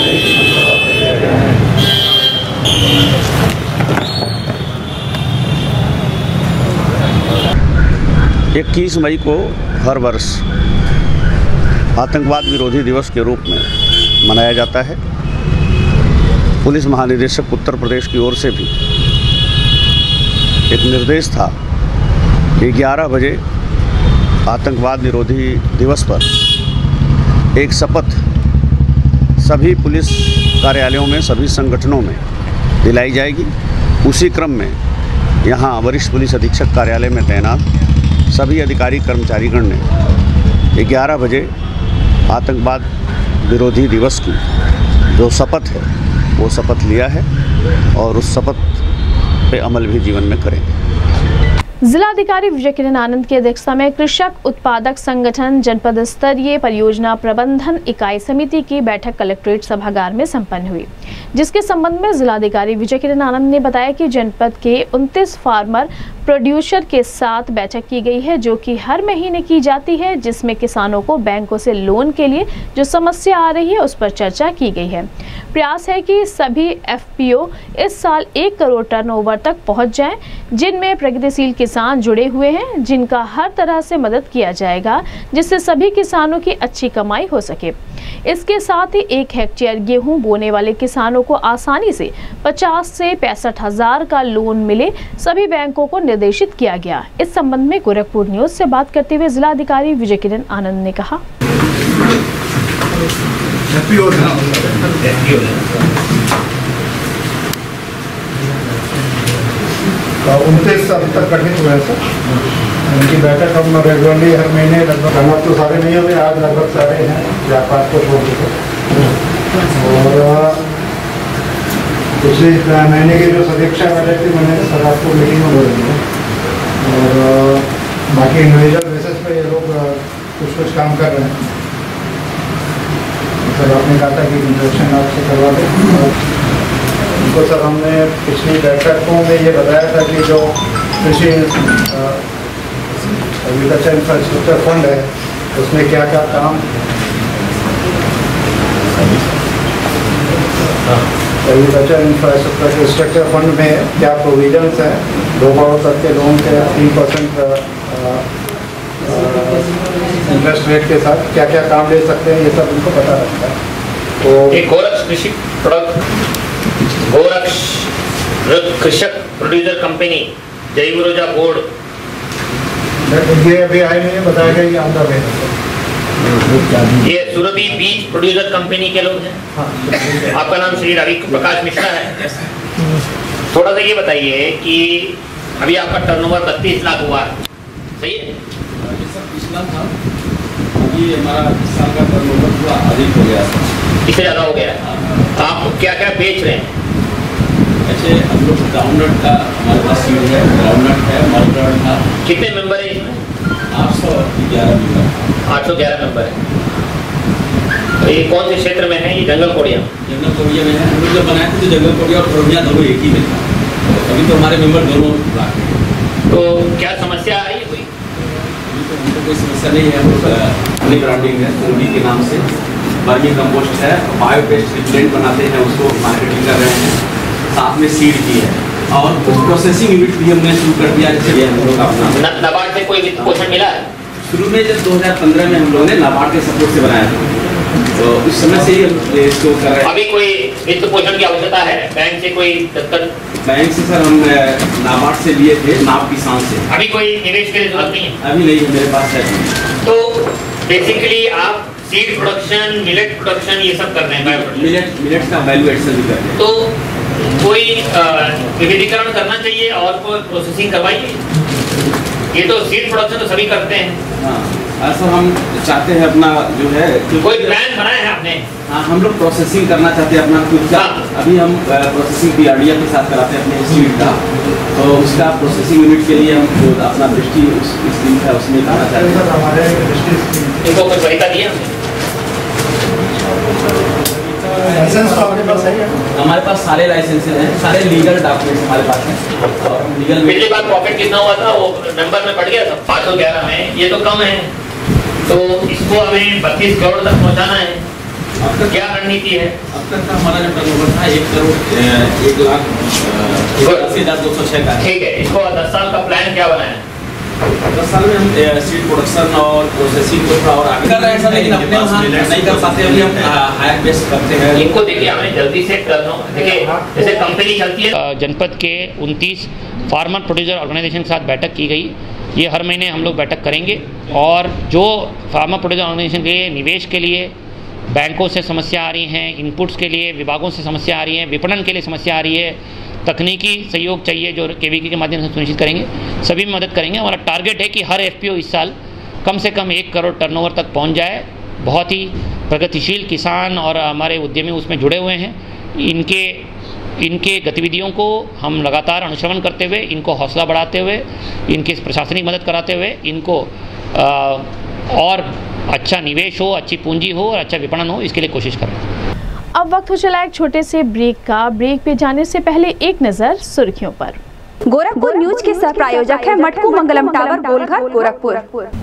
इक्कीस मई को हर वर्ष आतंकवाद विरोधी दिवस के रूप में मनाया जाता है। पुलिस महानिदेशक उत्तर प्रदेश की ओर से भी एक निर्देश था कि 11 बजे आतंकवाद निरोधी दिवस पर एक शपथ सभी पुलिस कार्यालयों में, सभी संगठनों में दिलाई जाएगी। उसी क्रम में यहाँ वरिष्ठ पुलिस अधीक्षक कार्यालय में तैनात सभी अधिकारी कर्मचारीगण ने 11 बजे आतंकवाद विरोधी दिवस की जो शपथ है, वो शपथ लिया है और उस शपथ पे अमल भी जीवन में करेंगे। जिलाधिकारी विजय किरण आनंद की अध्यक्षता में कृषक उत्पादक संगठन जनपद स्तरीय परियोजना प्रबंधन इकाई समिति की बैठक कलेक्ट्रेट सभागार में संपन्न हुई, जिसके संबंध में जिलाधिकारी विजय किरण आनंद ने बताया कि जनपद के 29 फार्मर प्रोड्यूसर के साथ बैठक की गई है, जो कि हर महीने की जाती है, जिसमें किसानों को बैंकों से लोन के लिए जो समस्या आ रही है, उस पर चर्चा की गई है। प्रयास है कि सभी एफपीओ इस साल एक करोड़ टर्नओवर तक पहुँच जाएँ, जिनमें प्रगतिशील किसान जुड़े हुए हैं, जिनका हर तरह से मदद किया जाएगा, जिससे सभी किसानों की अच्छी कमाई हो सके। इसके साथ ही एक हेक्टेयर गेहूँ बोने वाले किसानों को आसानी से 50 से पैंसठ हज़ार का लोन मिले, सभी बैंकों को निर्देशित किया गया। इस संबंध में गोरखपुर न्यूज़ से बात करते हुए जिलाधिकारी विजय किरण आनंद ने कहा। उनतीस अभी तक गठित हुए सर। उनकी बैठक हम रेगुलरली हर महीने लगभग हम तो सारे नहीं हुए आज लगभग सारे हैं, चार पाँच को छोड़ चुके और पिछले महीने की जो समीक्षा वाले थी, मैंने सर आपको मीटिंग में बोल दी है और बाकी इंडिविजुअल बेसिस पे ये लोग कुछ कुछ काम कर रहे हैं। सर, आपने कहा था कि इंट्रोडक्शन आपसे करवा दें। उनको सर, हमने पिछली बैठकों में ये बताया था कि जो कृषि एग्रीकल्चर इंफ्रास्ट्रक्चर फंड है, उसमें क्या क्या काम एग्रीकल्चर इंफ्रास्ट्रक्चर फंड में क्या प्रोविजंस हैं दो करोड़ तक के लोन के तीन परसेंट इंटरेस्ट रेट के साथ क्या क्या काम ले सकते हैं ये सब उनको पता रहता है। तो एक गोरक्ष कृषि प्रोडक्ट गोरक्ष कृषक प्रोड्यूसर कंपनी जय विरोजा बोर्ड ये अभी आए नहीं है बताया गया ये आंध्र में ये सुरभि बीज प्रोड्यूसर कंपनी के लोग हैं। आपका नाम श्री रवि प्रकाश मिश्रा है। थोड़ा सा ये बताइए कि अभी आपका टर्नओवर बत्तीस लाख हुआ। है? सही है पिछला था। अभी हमारा इस साल का टर्नओवर थोड़ा अधिक हो गया था। इससे ज़्यादा हो गया। आप क्या क्या बेच रहे हैं? ऐसे हम लोग ग्राउंडनट का हमारे पास सीड है ग्राउंडनट है था। कितने मेंबर है इसमें? आठ सौ ग्यारह मेंबर आठ सौ ग्यारह मेंबर है। तो ये कौन से क्षेत्र में है? ये जंगल कोड़िया। जंगल कोरिया में है। हम लोग जब बनाए थे तो जंगल कोरिया और कोरिया दोनों एक ही में था। अभी तो हमारे मेंबर दोनों ब्लॉक हैं। तो क्या समस्या आई है कोई? तो हमको कोई समस्या नहीं है। अपनी ब्रांडिंग है के नाम से। वर्मी कंपोस्ट है बायो पेस्ट रिप्लेंट बनाते हैं उसको मार्केटिंग कर रहे हैं। साथ में सीड भी है। और प्रोसेसिंग यूनिट भी हमने शुरू कर दिया जैसे हम लोग अपना नाबार्ड से कोई वित्त पोषण मिला है? शुरू में जब 2015 में हम लोगों ने नाबार्ड के सपोर्ट से बनाया था तो उस समय से ही हम इसको कर रहे हैं। अभी कोई वित्त पोषण की आवश्यकता है? बैंक से कोई दत्तक बैंक से सर हम नाबार्ड से लिए थे नाब किसान से। अभी कोई निवेश की ज़रूरत नहीं है? अभी नहीं है मेरे पास है तो बेसिकली आप सीड प्रोडक्शन मिलेट प्रोडक्शन ये सब कर रहे हैं मिलेट मिलेट का वैल्यू एडिशन भी कर रहे हैं। तो कोई विविधीकरण करना चाहिए और कोई प्रोसेसिंग करवाइए? ये तो सीड प्रोडक्शन तो सभी करते हैं। हाँ। ऐसा हम चाहते हैं अपना जो है कोई प्लान बनाया है आपने? हाँ हम लोग प्रोसेसिंग करना चाहते हैं अपना खुद का अभी हम प्रोसेसिंग पी के साथ कराते हैं अपने इंस्टीट्यूट का। तो उसका प्रोसेसिंग यूनिट के लिए हम जो अपना दृष्टि उस स्कीम है उसमें लाना चाहते हैं हमारे दृष्टि इनको कुछ वहीता दिया लाइसेंस तो आपके पास है हमारे पास सारे लाइसेंस हैं सारे लीगल डॉक्यूमेंट्स हमारे पास हैं। और लीगल पिछली बार प्रॉफिट कितना हुआ था? वो नंबर में बढ़ गया था। पाँच सौ ग्यारह में। ये तो कम है। तो इसको हमें बत्तीस करोड़ तक पहुँचाना है। अब तक क्या रणनीति है? अब तक का हमारा जो टर्नओवर था एक करोड़ एक लाख अस्सी हज़ार दो सौ छह का ठीक है। इसको दस साल का प्लान क्या बनाया? है दस साल में हम सीड प्रोडक्शन और प्रोसेसिंग को थोड़ा और आगे कर रहे हैं सर लेकिन अपने वहाँ नहीं कर पाते अभी हम हायर बेस्ट करते हैं। इनको देखिए हमें जल्दी से करना देखिए जैसे कंपनी चलती है। जनपद के 29 फार्मर प्रोड्यूसर ऑर्गेनाइजेशन के साथ बैठक की गई। ये हर महीने हम लोग बैठक करेंगे। और जो फार्मर प्रोड्यूसर ऑर्गेनाइजेशन के निवेश के लिए बैंकों से समस्या आ रही हैं इनपुट्स के लिए विभागों से समस्या आ रही है विपणन के लिए समस्या आ रही है। तकनीकी सहयोग चाहिए जो के के माध्यम से सुनिश्चित करेंगे सभी में मदद करेंगे। हमारा टारगेट है कि हर एफपीओ इस साल कम से कम एक करोड़ टर्नओवर तक पहुँच जाए। बहुत ही प्रगतिशील किसान और हमारे उद्यमी उसमें जुड़े हुए हैं। इनके इनके गतिविधियों को हम लगातार अनुश्रवण करते हुए इनको हौसला बढ़ाते हुए इनकी प्रशासनिक मदद कराते हुए इनको आ, और अच्छा निवेश हो, अच्छी पूंजी हो और अच्छा विपणन हो, इसके लिए कोशिश करें। अब वक्त हो चला एक छोटे से ब्रेक का। ब्रेक पे जाने से पहले एक नज़र सुर्खियों पर। गोरखपुर न्यूज़ के सह प्रायोजक है मटकू मंगलम टावर गोलघर गोरखपुर।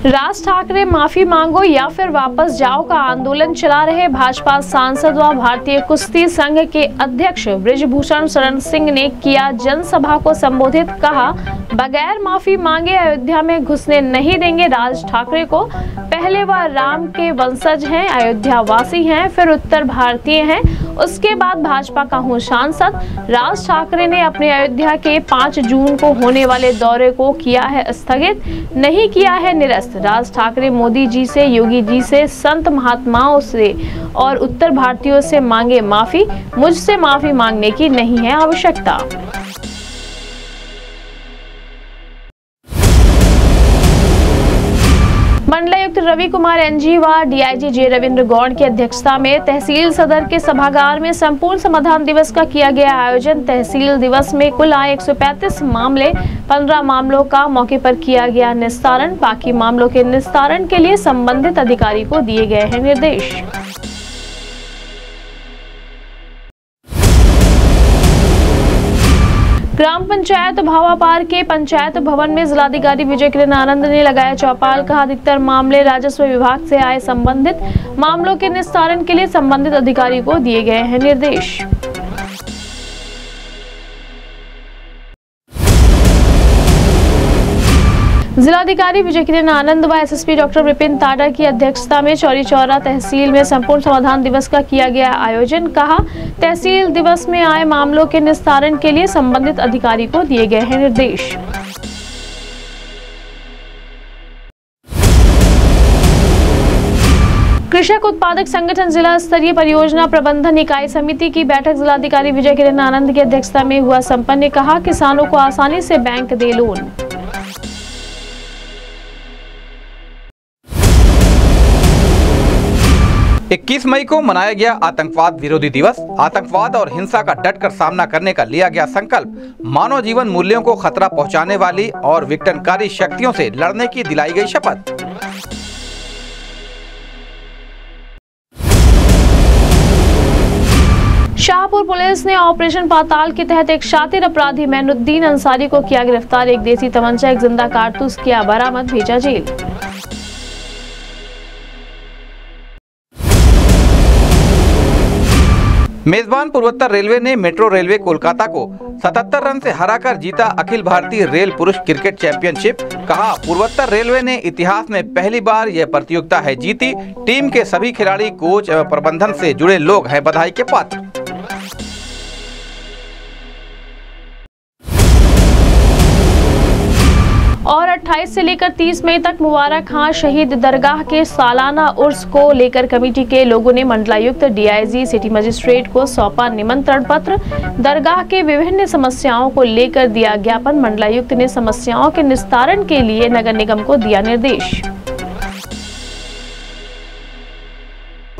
राज ठाकरे माफ़ी मांगो या फिर वापस जाओ का आंदोलन चला रहे भाजपा सांसद व भारतीय कुश्ती संघ के अध्यक्ष ब्रिजभूषण शरण सिंह ने किया जनसभा को संबोधित। कहा बगैर माफ़ी मांगे अयोध्या में घुसने नहीं देंगे राज ठाकरे को। पहले वह राम के वंशज हैं अयोध्या वासी हैं फिर उत्तर भारतीय हैं। उसके बाद भाजपा का हूँ सांसद। राज ठाकरे ने अपने अयोध्या के पाँच जून को होने वाले दौरे को किया है स्थगित, नहीं किया है निरस्त। राज ठाकरे मोदी जी से, योगी जी से, संत महात्माओं से और उत्तर भारतीयों से मांगे माफ़ी। मुझसे माफ़ी मांगने की नहीं है आवश्यकता। मंडलायुक्त रवि कुमार एनजी व डीआईजी जे रविंद्र गौड़ की अध्यक्षता में तहसील सदर के सभागार में संपूर्ण समाधान दिवस का किया गया आयोजन। तहसील दिवस में कुल आए 135 मामले 15 मामलों का मौके पर किया गया निस्तारण। बाकी मामलों के निस्तारण के लिए संबंधित अधिकारी को दिए गए हैं निर्देश। ग्राम पंचायत भावापार के पंचायत भवन में जिलाधिकारी विजय किरण आनंद ने लगाया चौपाल कहा अधिकतर मामले राजस्व विभाग से आए संबंधित। मामलों के निस्तारण के लिए संबंधित अधिकारी को दिए गए हैं निर्देश। जिलाधिकारी विजय किरण आनंद व एसएसपी डॉक्टर विपिन ताडा की अध्यक्षता में चौरी चौरा तहसील में संपूर्ण समाधान दिवस का किया गया आयोजन। कहा, तहसील दिवस में आए मामलों के निस्तारण के लिए संबंधित अधिकारी को दिए गए हैं निर्देश। कृषक उत्पादक संगठन जिला स्तरीय परियोजना प्रबंधन इकाई समिति की बैठक जिलाधिकारी विजय किरण आनंद की अध्यक्षता में हुआ। संपन्न ने कहा, किसानों को आसानी से बैंक दे लोन। 21 मई को मनाया गया आतंकवाद विरोधी दिवस। आतंकवाद और हिंसा का डटकर सामना करने का लिया गया संकल्प। मानव जीवन मूल्यों को खतरा पहुँचाने वाली और विघटनकारी शक्तियों से लड़ने की दिलाई गई शपथ। शाहपुर पुलिस ने ऑपरेशन पाताल के तहत एक शातिर अपराधी मैनुद्दीन अंसारी को किया गिरफ़्तार। एक देसी तमंचा, एक ज़िंदा कारतूस किया बरामद, भेजा जेल। मेजबान पूर्वोत्तर रेलवे ने मेट्रो रेलवे कोलकाता को 77 रन से हराकर जीता अखिल भारतीय रेल पुरुष क्रिकेट चैंपियनशिप। कहा, पूर्वोत्तर रेलवे ने इतिहास में पहली बार यह प्रतियोगिता है जीती। टीम के सभी खिलाड़ी, कोच एवं प्रबंधन से जुड़े लोग हैं, बधाई के पात्र। 28 से लेकर 30 मई तक मुबारक खां शहीद दरगाह के सालाना उर्स को लेकर कमेटी के लोगों ने मंडलायुक्त डीआईजी, सिटी मजिस्ट्रेट को सौंपा निमंत्रण पत्र। दरगाह के विभिन्न समस्याओं को लेकर दिया ज्ञापन। मंडलायुक्त ने समस्याओं के निस्तारण के लिए नगर निगम को दिया निर्देश।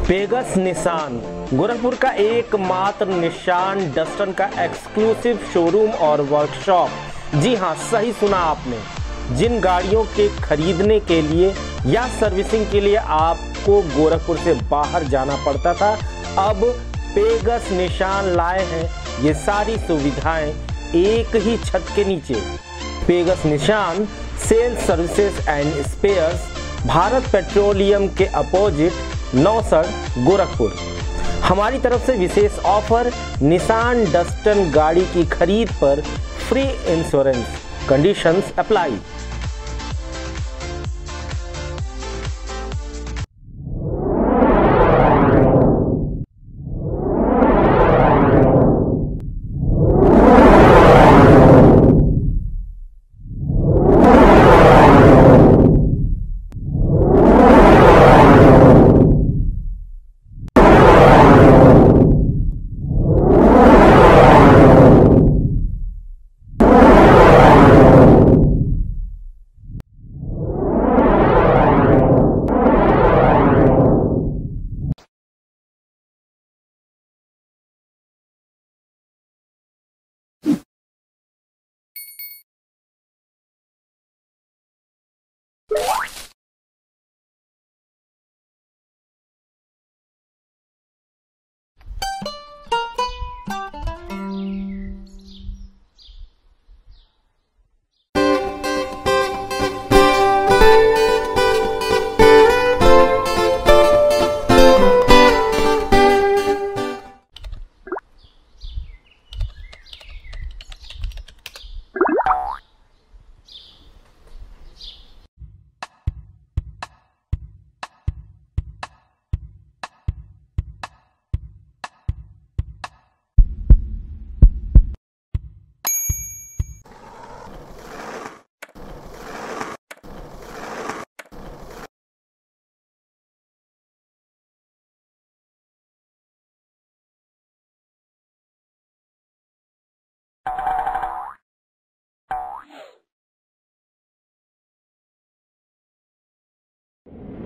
पेगस निशान, गोरखपुर का एकमात्र निशान डस्टन का एक्सक्लूसिव शोरूम और वर्कशॉप। जी हाँ सही सुना आपने। जिन गाड़ियों के खरीदने के लिए या सर्विसिंग के लिए आपको गोरखपुर से बाहर जाना पड़ता था, अब पेगस निशान लाए हैं। ये सारी सुविधाएँ एक ही छत के नीचे। पेगस Nissan sales services and spares, Bharat Petroleum के अपोजिट, नौसर, गोरखपुर। हमारी तरफ़ से विशेष ऑफ़र, निशान डस्टन गाड़ी की खरीद पर free insurance. Conditions apply.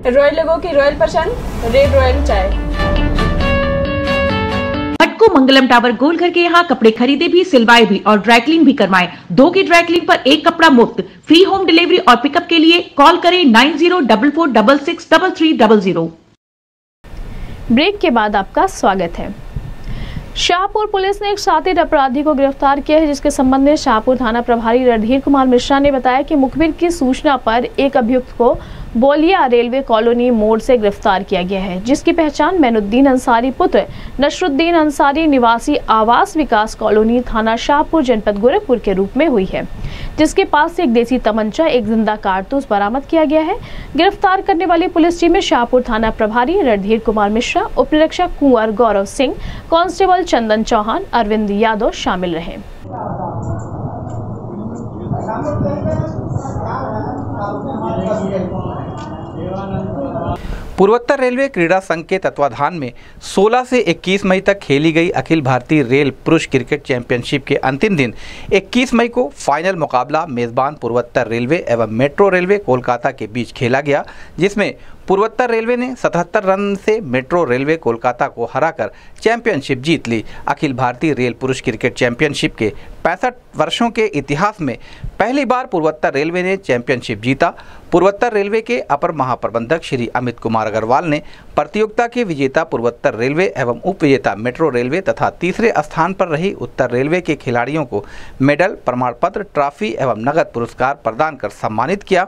Royal लोगों की रॉयल पसंद रेड रॉयल चाय। मटको मंगलम टावर गोल घर के यहाँ कपड़े खरीदे भी सिलवाए भी और ड्राइकलिंग भी करवाएँ। दो की ड्राइकलिंग पर एक कपड़ा मुफ़्त। फ्री होम डिलीवरी और पिकअप के लिए कॉल करें nine zero double four double six double three double zero. Break के बाद आपका स्वागत है। शाहपुर पुलिस ने एक शातिर अपराधी को गिरफ़्तार किया है जिसके संबंध में शाहपुर थाना प्रभारी रणधीर कुमार मिश्रा ने बताया कि मुखबिर की सूचना पर एक अभियुक्त को बोलिया रेलवे कॉलोनी मोड़ से गिरफ़्तार किया गया है, जिसकी पहचान मैनुद्दीन अंसारी पुत्र नशरुद्दीन अंसारी निवासी आवास विकास कॉलोनी थाना शाहपुर, जनपद गोरखपुर के रूप में हुई है। जिसके पास से एक देसी तमंचा, एक ज़िंदा कारतूस बरामद किया गया है। गिरफ़्तार करने वाली पुलिस टीम में शाहपुर थाना प्रभारी रणधीर कुमार मिश्रा उप निरीक्षक कुंवर गौरव सिंह, कांस्टेबल चंदन चौहान, अरविंद यादव शामिल रहे। पूर्वोत्तर रेलवे क्रीड़ा संघ के तत्वाधान में 16 से 21 मई तक खेली गई अखिल भारतीय रेल पुरुष क्रिकेट चैंपियनशिप के अंतिम दिन 21 मई को फाइनल मुकाबला मेजबान पूर्वोत्तर रेलवे एवं मेट्रो रेलवे कोलकाता के बीच खेला गया, जिसमें पूर्वोत्तर रेलवे ने 77 रन से मेट्रो रेलवे कोलकाता को हराकर चैंपियनशिप जीत ली। अखिल भारतीय रेल पुरुष क्रिकेट चैंपियनशिप के पैंसठ वर्षों के इतिहास में पहली बार पूर्वोत्तर रेलवे ने चैंपियनशिप जीता। पूर्वोत्तर रेलवे के अपर महाप्रबंधक श्री अमित कुमार अग्रवाल ने प्रतियोगिता के विजेता पूर्वोत्तर रेलवे एवं उप विजेता मेट्रो रेलवे तथा तीसरे स्थान पर रही उत्तर रेलवे के खिलाड़ियों को मेडल प्रमाण पत्र ट्रॉफी एवं नगद पुरस्कार प्रदान कर सम्मानित किया।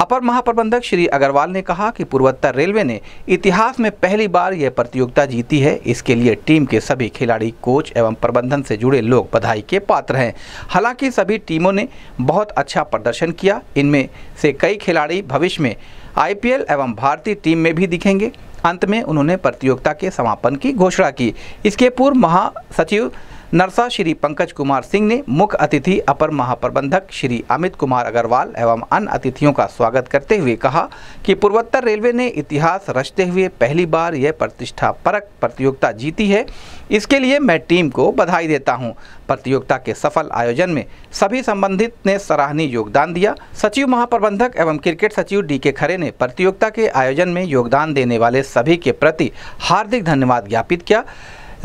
अपर महाप्रबंधक श्री अग्रवाल ने कहा कि पूर्वोत्तर रेलवे ने इतिहास में पहली बार यह प्रतियोगिता जीती है। इसके लिए टीम के सभी खिलाड़ी, कोच एवं प्रबंधन से जुड़े लोग बधाई के पात्र हैं। हालाँकि सभी टीमों ने बहुत अच्छा प्रदर्शन किया। इनमें से कई खिलाड़ी भविष्य में आईपीएल एवं भारतीय टीम में भी दिखेंगे। अंत में उन्होंने प्रतियोगिता के समापन की घोषणा की। इसके पूर्व महासचिव नरसा श्री पंकज कुमार सिंह ने मुख्य अतिथि, अपर महाप्रबंधक श्री अमित कुमार अग्रवाल एवं अन्य अतिथियों का स्वागत करते हुए कहा कि पूर्वोत्तर रेलवे ने इतिहास रचते हुए पहली बार यह प्रतिष्ठा परक प्रतियोगिता जीती है। इसके लिए मैं टीम को बधाई देता हूँ। प्रतियोगिता के सफल आयोजन में सभी संबंधित ने सराहनीय योगदान दिया। सचिव महाप्रबंधक एवं क्रिकेट सचिव डी के खरे ने प्रतियोगिता के आयोजन में योगदान देने वाले सभी के प्रति हार्दिक धन्यवाद ज्ञापित किया।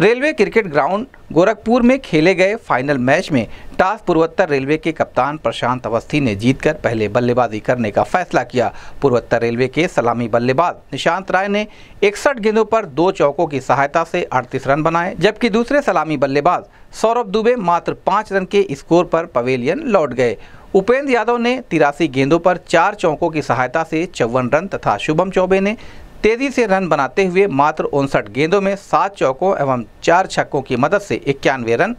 रेलवे क्रिकेट ग्राउंड गोरखपुर में खेले गए फाइनल मैच में टॉस पूर्वोत्तर रेलवे के कप्तान प्रशांत अवस्थी ने जीतकर पहले बल्लेबाजी करने का फैसला किया। पूर्वोत्तर रेलवे के सलामी बल्लेबाज निशांत राय ने इकसठ गेंदों पर दो चौकों की सहायता से 38 रन बनाए, जबकि दूसरे सलामी बल्लेबाज सौरभ दुबे मात्र पाँच रन के स्कोर पर पवेलियन लौट गए। उपेंद्र यादव ने तिरासी गेंदों पर चार चौकों की सहायता से चौवन रन तथा शुभम चौबे ने तेज़ी से रन बनाते हुए मात्र उनसठ गेंदों में सात चौकों एवं चार छक्कों की मदद से इक्यानवे रन।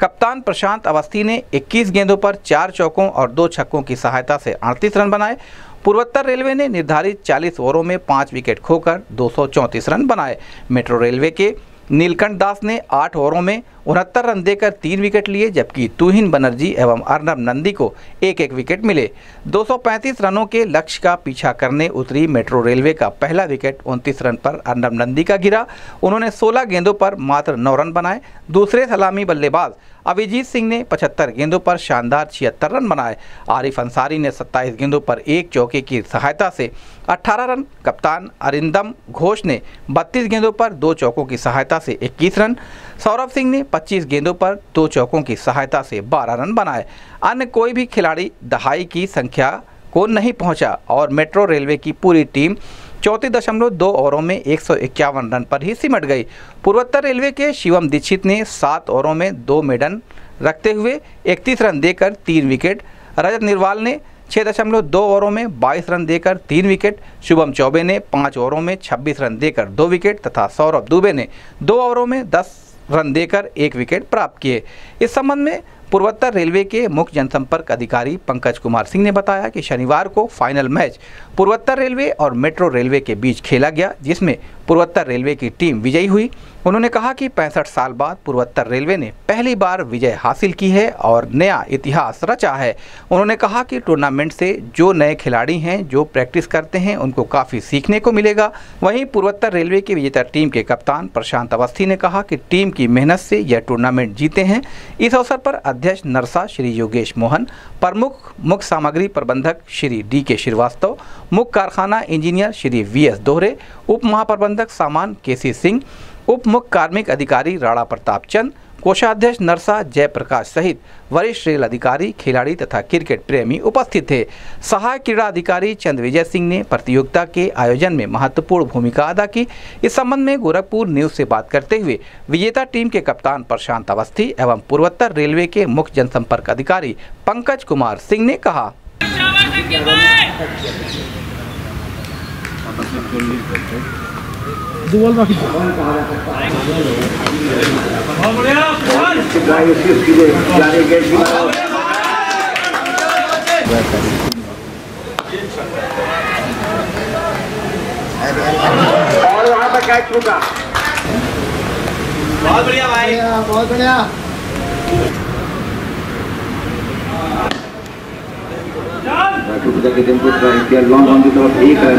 कप्तान प्रशांत अवस्थी ने 21 गेंदों पर चार चौकों और दो छक्कों की सहायता से 38 रन बनाए। पूर्वोत्तर रेलवे ने निर्धारित 40 ओवरों में पाँच विकेट खोकर दो सौ चौंतीस रन बनाए। मेट्रो रेलवे के नीलकंठ दास ने आठ ओवरों में उनहत्तर रन देकर तीन विकेट लिए, जबकि तुहिन बनर्जी एवं अर्नब नंदी को एक एक विकेट मिले। 235 रनों के लक्ष्य का पीछा करने उतरी मेट्रो रेलवे का पहला विकेट 29 रन पर अर्नब नंदी का गिरा। उन्होंने 16 गेंदों पर मात्र 9 रन बनाए। दूसरे सलामी बल्लेबाज अभिजीत सिंह ने 75 गेंदों पर शानदार छिहत्तर रन बनाए। आरिफ अंसारी ने 27 गेंदों पर एक चौके की सहायता से 18 रन, कप्तान अरिंदम घोष ने 32 गेंदों पर दो चौकों की सहायता से 21 रन। सौरभ सिंह ने 25 गेंदों पर दो चौकों की सहायता से 12 रन बनाए। अन्य कोई भी खिलाड़ी दहाई की संख्या को नहीं पहुँचा और मेट्रो रेलवे की पूरी टीम चौंतीस दशमलव दो ओवरों में एक सौ इक्यावन रन पर ही सिमट गई। पूर्वोत्तर रेलवे के शिवम दीक्षित ने सात ओवरों में दो मेडल रखते हुए इकतीस रन देकर तीन विकेट। रजत निर्वाल ने छः दशमलव दो ओवरों में बाईस रन देकर तीन विकेट। शुभम चौबे ने पाँच ओवरों में छब्बीस रन देकर दो विकेट तथा सौरभ दुबे ने दो ओवरों में दस रन देकर एक विकेट प्राप्त किए। इस संबंध में पूर्वोत्तर रेलवे के मुख्य जनसंपर्क अधिकारी पंकज कुमार सिंह ने बताया कि शनिवार को फाइनल मैच पूर्वोत्तर रेलवे और मेट्रो रेलवे के बीच खेला गया, जिसमें पूर्वोत्तर रेलवे की टीम विजयी हुई। उन्होंने कहा कि पैंसठ साल बाद पूर्वोत्तर रेलवे ने पहली बार विजय हासिल की है और नया इतिहास रचा है। उन्होंने कहा कि टूर्नामेंट से जो नए खिलाड़ी हैं, जो प्रैक्टिस करते हैं, उनको काफ़ी सीखने को मिलेगा। वहीं पूर्वोत्तर रेलवे की विजेता टीम के कप्तान प्रशांत अवस्थी ने कहा कि टीम की मेहनत से यह टूर्नामेंट जीते हैं। इस अवसर पर अध्यक्ष नरसा, श्री योगेश मोहन, प्रमुख मुख्य सामग्री प्रबंधक श्री डी के श्रीवास्तव, मुख्य कारखाना इंजीनियर श्री वी एस दोहरे, उप महाप्रबंधक सामान के सी सिंह उप मुख्य कार्मिक अधिकारी राणा प्रताप चंद कोषाध्यक्ष नरसा जयप्रकाश सहित वरिष्ठ रेल अधिकारी खिलाड़ी तथा क्रिकेट प्रेमी उपस्थित थे। सहायक क्रीड़ा अधिकारी चंद विजय सिंह ने प्रतियोगिता के आयोजन में महत्वपूर्ण भूमिका अदा की। इस संबंध में गोरखपुर न्यूज़ से बात करते हुए विजेता टीम के कप्तान प्रशांत अवस्थी एवं पूर्वोत्तर रेलवे के मुख्य जनसंपर्क अधिकारी पंकज कुमार सिंह ने कहा और वहाँ पर कैच छूटा बहुत बढ़िया भाई। बहुत बढ़िया। पूजा के दिन को ट्राई किया लॉन्ग ऑन की तरफ़ एक रन।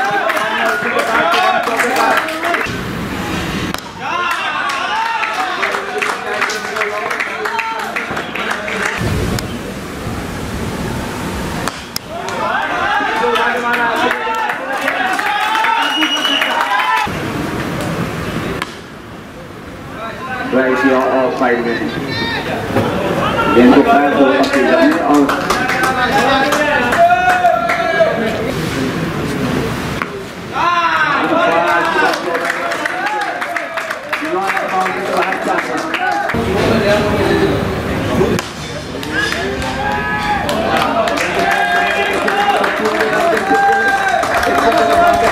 फुल ट्राई किया और साइड में गेंद को पैर को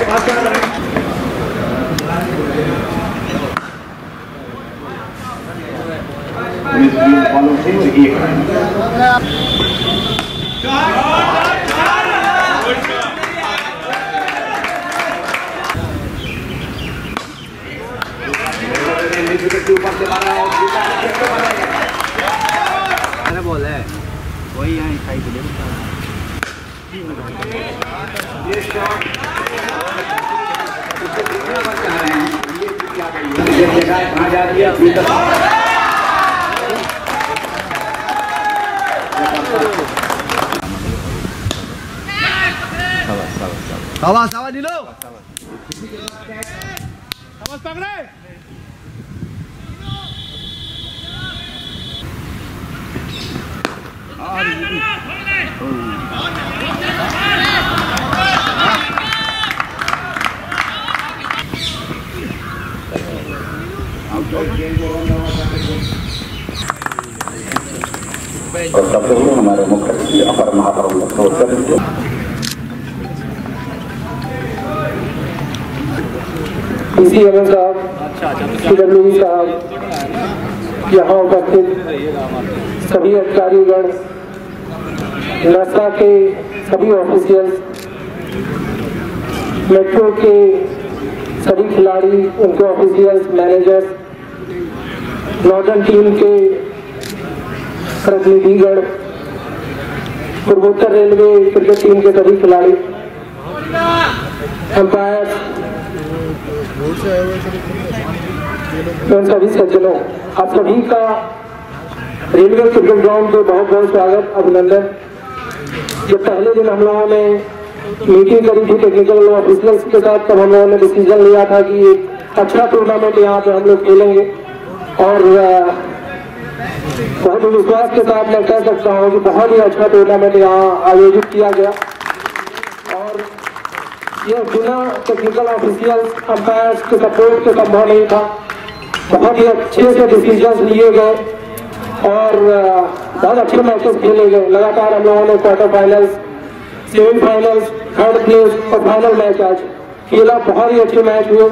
पकड़ करने और मिस गेंद बॉलों से और एक रन अरे बोल है वही यहाँ साइड पे ये शॉट कहाँ जा रही है भीतर सावा सावा नीलो सावा पकड़े और तब तक हमारे मुख्य अतिथि अपर महाप्रबंधक सी एम साहब सी डब्ल्यू साहब यहाँ उपस्थित सभी अधिकारीगण नशा के सभी ऑफिशियल्स मेट्रो के सभी खिलाड़ी, उनके ऑफिशियल्स मैनेजर्स नॉर्दर्न टीम के प्रतिनिधिगण, पूर्वोत्तर रेलवे क्रिकेट टीम के सभी खिलाड़ी अंपायर उन सभी सज्जनों, आप सभी का रेलवे क्रिकेट ग्राउंड पे बहुत बहुत स्वागत, अभिनंदन। जब पहले दिन हम लोगों ने मीटिंग करी थी टेक्निकल ऑफिसर्स के साथ तब हम लोगों ने डिसीज़न लिया था कि एक अच्छा टूर्नामेंट यहाँ पे हम लोग खेलेंगे। और बहुत ही विश्वास के साथ मैं कह सकता हूँ कि बहुत ही अच्छा टूर्नामेंट यहाँ आयोजित किया गया। और ये बिना टेक्निकल ऑफिशियल्स अंपायर्स के सपोर्ट के संभव नहीं था। बहुत ही अच्छे से डिसीज़न लिए गए। और बहुत अच्छे मैचेस खेले गए। लगातार हम लोगों ने quarter finals semifinals third place और फाइनल मैच आज खेला। बहुत ही अच्छे मैच हुए।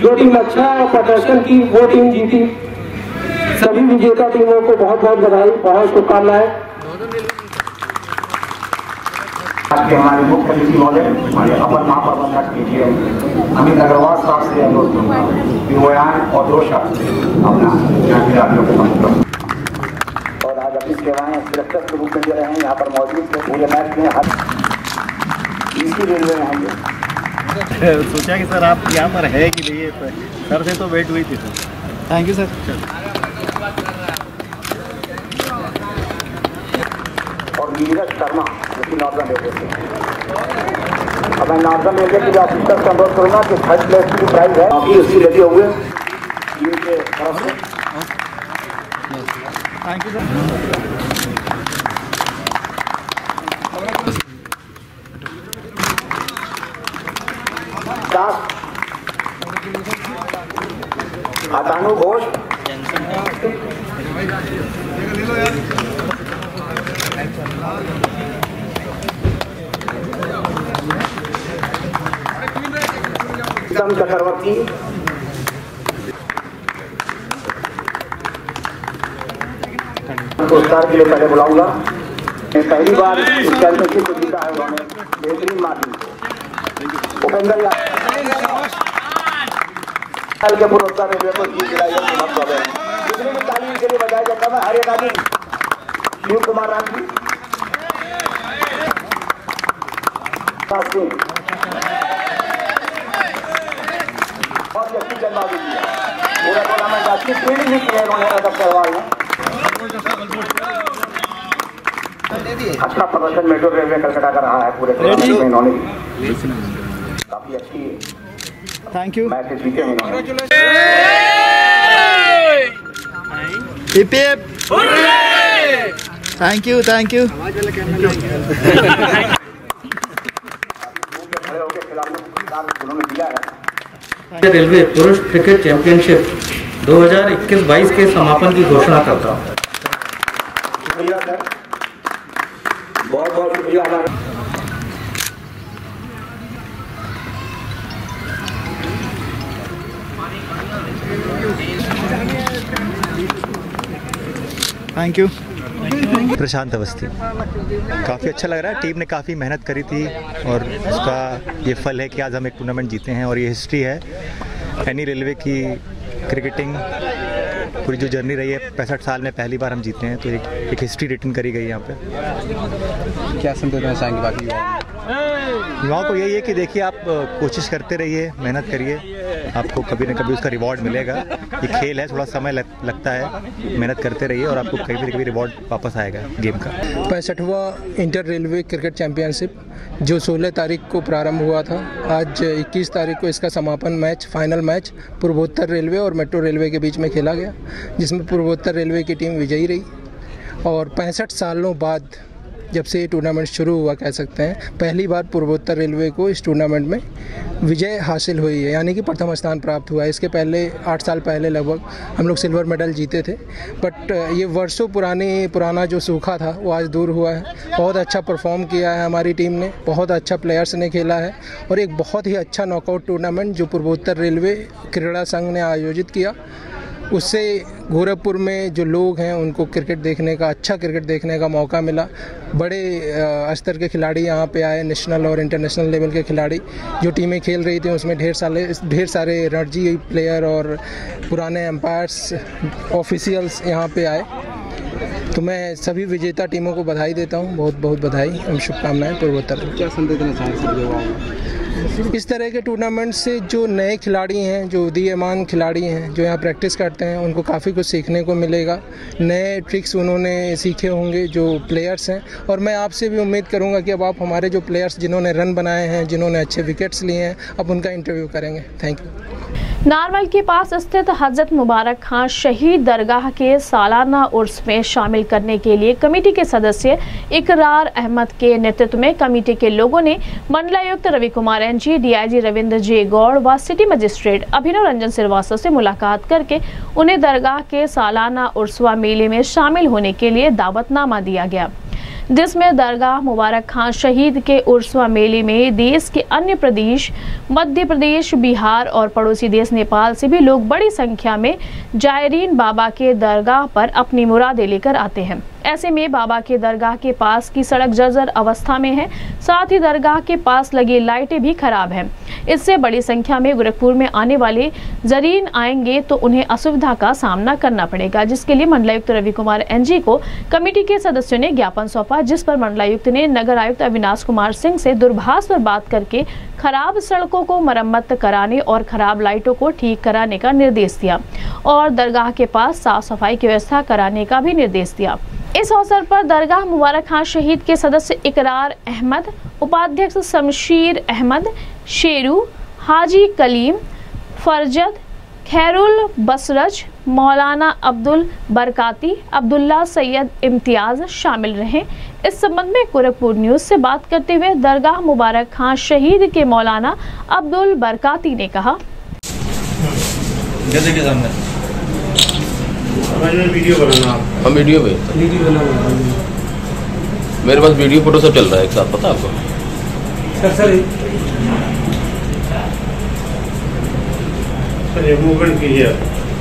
जो टीम अच्छा प्रदर्शन की, वो टीम जीती। सभी विजेता टीमों को बहुत बहुत बधाई, बहुत शुभकामनाएँ। के हमारे मुख्य अतिथि महोदय, हमारे अपर महाप्रबंधक के लिए अमित अग्रवाल साहब से अनुरोध करूँगा। कि वो आए और दो शब्द अपना यहाँ को मंच करें। अपनी सेवाएँ सुरक्षा के रूप में दे रहे हैं। यहाँ पर मौजूद थे। पूरे मैच में हर इसी रेलवे में होंगे। सोचा कि सर आप यहाँ पर है कि नहीं? है सर से तो वेट हुई थी सर। थैंक यू सर और नीरज शर्मा जो कि नॉर्दर्न रेलवे से अब मैं नॉर्दर्न रेलवे के ऑफिसर से अनुरोध करूँगा कि थर्ड प्लेस की प्राइज है। उसकी लगे हुए टीम के तरफ़ से। Thank you sir Ghosh. Chakraborty. पुरस्कार के लिए पहले बुलाऊँगा। पहली बार चैंपियनशिप को है उन्होंने। बेहतरीन उपेंद्र यादव। के पुरस्कार को की के लिए बजाया जाता है हर एक शिव कुमार राम जी। अच्छी गेंदबाजी की है। पूरा टूर्नामेंट अच्छी फील्डिंग भी की है रजत सहवाल ने अच्छा प्रदर्शन मेट्रो रेलवे कलकत्ता का रहा है पूरे में इन्होंने काफ़ी अच्छी थैंक यू मैच जीते हैं इन्होंने। थैंक यू थैंक यू दिया रेलवे पुरुष क्रिकेट चैंपियनशिप 2021-22 के समापन की घोषणा करता हूँ। Thank you Prashant Awasthi. काफ़ी अच्छा लग रहा है। टीम ने काफ़ी मेहनत करी थी और उसका ये फल है कि आज हम एक टूर्नामेंट जीते हैं और ये हिस्ट्री है। एनी रेलवे की क्रिकेटिंग पूरी जो जर्नी रही है पैंसठ साल में पहली बार हम जीते हैं तो एक, एक हिस्ट्री रिटर्न करी गई यहाँ पे। क्या संदेश देना चाहेंगे बाकी? युवाओं युवाओं को यही है कि देखिए आप कोशिश करते रहिए मेहनत करिए आपको कभी ना कभी उसका रिवॉर्ड मिलेगा। ये खेल है थोड़ा समय लग, लगता है मेहनत करते रहिए और आपको कभी भी कभी रिवॉर्ड वापस आएगा गेम का। पैंसठवा इंटर रेलवे क्रिकेट चैंपियनशिप जो 16 तारीख को प्रारंभ हुआ था आज 21 तारीख को इसका समापन मैच फाइनल मैच पूर्वोत्तर रेलवे और मेट्रो रेलवे के बीच में खेला गया जिसमें पूर्वोत्तर रेलवे की टीम विजयी रही और पैंसठ सालों बाद जब से ये टूर्नामेंट शुरू हुआ कह सकते हैं, पहली बार पूर्वोत्तर रेलवे को इस टूर्नामेंट में विजय हासिल हुई है, यानी कि प्रथम स्थान प्राप्त हुआ है। इसके पहले आठ साल पहले लगभग हम लोग सिल्वर मेडल जीते थे बट ये वर्षों पुरानी, पुराना जो सूखा था, वो आज दूर हुआ है। बहुत अच्छा परफॉर्म किया है हमारी टीम ने, बहुत अच्छा प्लेयर्स ने खेला है, और एक बहुत ही अच्छा नॉकआउट टूर्नामेंट जो पूर्वोत्तर रेलवे क्रीड़ा संघ ने आयोजित किया उससे गोरखपुर में जो लोग हैं, उनको क्रिकेट देखने का अच्छा क्रिकेट देखने का मौका मिला। बड़े स्तर के खिलाड़ी यहाँ पे आए नेशनल और इंटरनेशनल लेवल के खिलाड़ी। जो टीमें खेल रही थी, उसमें ढेर सारे ढेर सारे रणजी प्लेयर और पुराने एम्पायर्स ऑफिशियल्स यहाँ पे आए। तो मैं सभी विजेता टीमों को बधाई देता हूँ। बहुत बहुत बधाई। और शुभकामनाएँ पूर्वोत्तर। क्या संदेश देना चाहेंगे इस तरह के टूर्नामेंट से जो नए खिलाड़ी हैं, जो उदीयमान खिलाड़ी हैं, जो यहाँ प्रैक्टिस करते हैं, उनको काफ़ी कुछ सीखने को मिलेगा। नए ट्रिक्स उन्होंने सीखे होंगे जो प्लेयर्स हैं। और मैं आपसे भी उम्मीद करूँगा कि अब आप हमारे जो प्लेयर्स जिन्होंने रन बनाए हैं, जिन्होंने अच्छे विकेट्स लिए हैं, अब उनका इंटरव्यू करेंगे। थैंक यू नारवल के पास स्थित हज़रत मुबारक खान शहीद दरगाह के सालाना उर्स में शामिल करने के लिए कमेटी के सदस्य इकरार अहमद के नेतृत्व में कमेटी के लोगों ने मंडलायुक्त Ravi Kumar N G, DIG Ravindra J Gaur व सिटी मजिस्ट्रेट अभिनव रंजन श्रीवास्तव से मुलाकात करके उन्हें दरगाह के सालाना उर्सवा मेले में शामिल होने के लिए दावतनामा दिया गया। जिसमें दरगाह मुबारक खान शहीद के उर्सवा मेले में देश के अन्य प्रदेश, मध्य प्रदेश, बिहार और पड़ोसी देश नेपाल से भी लोग बड़ी संख्या में जायरीन बाबा के दरगाह पर अपनी मुरादें लेकर आते हैं। ऐसे में बाबा के दरगाह के पास की सड़क जर्जर अवस्था में है। साथ ही दरगाह के पास लगी लाइटें भी खराब हैं। इससे बड़ी संख्या में गोरखपुर में आने वाले जरीन आएँगे तो उन्हें असुविधा का सामना करना पड़ेगा, जिसके लिए मंडलायुक्त रवि कुमार एनजी को कमेटी के सदस्यों ने ज्ञापन सौंपा, जिस पर मंडलायुक्त ने नगर आयुक्त अविनाश कुमार सिंह से दूरभाष पर बात करके खराब सड़कों को मरम्मत कराने और खराब लाइटों को ठीक कराने का निर्देश दिया और दरगाह के पास साफ़ सफ़ाई की व्यवस्था कराने का भी निर्देश दिया। इस अवसर पर दरगाह मुबारक खान शहीद के सदस्य इकरार अहमद, उपाध्यक्ष शमशीर अहमद, शेरू, हाजी कलीम फरजद खैरुल बसरज, मौलाना अब्दुल बरकाती, अब्दुल्ला सैयद इम्तियाज़ शामिल रहे। इस संबंध में गोरखपुर न्यूज़ से बात करते हुए दरगाह मुबारक खान शहीद के मौलाना अब्दुल बरकाती ने कहा। वीडियो बनाना। हम वीडियो पे। वीडियो बनाना मेरे पास वीडियो फ़ोटो सब चल रहा है एक साथ पता आपको? सर सर सर ये मूवमेंट कीजिए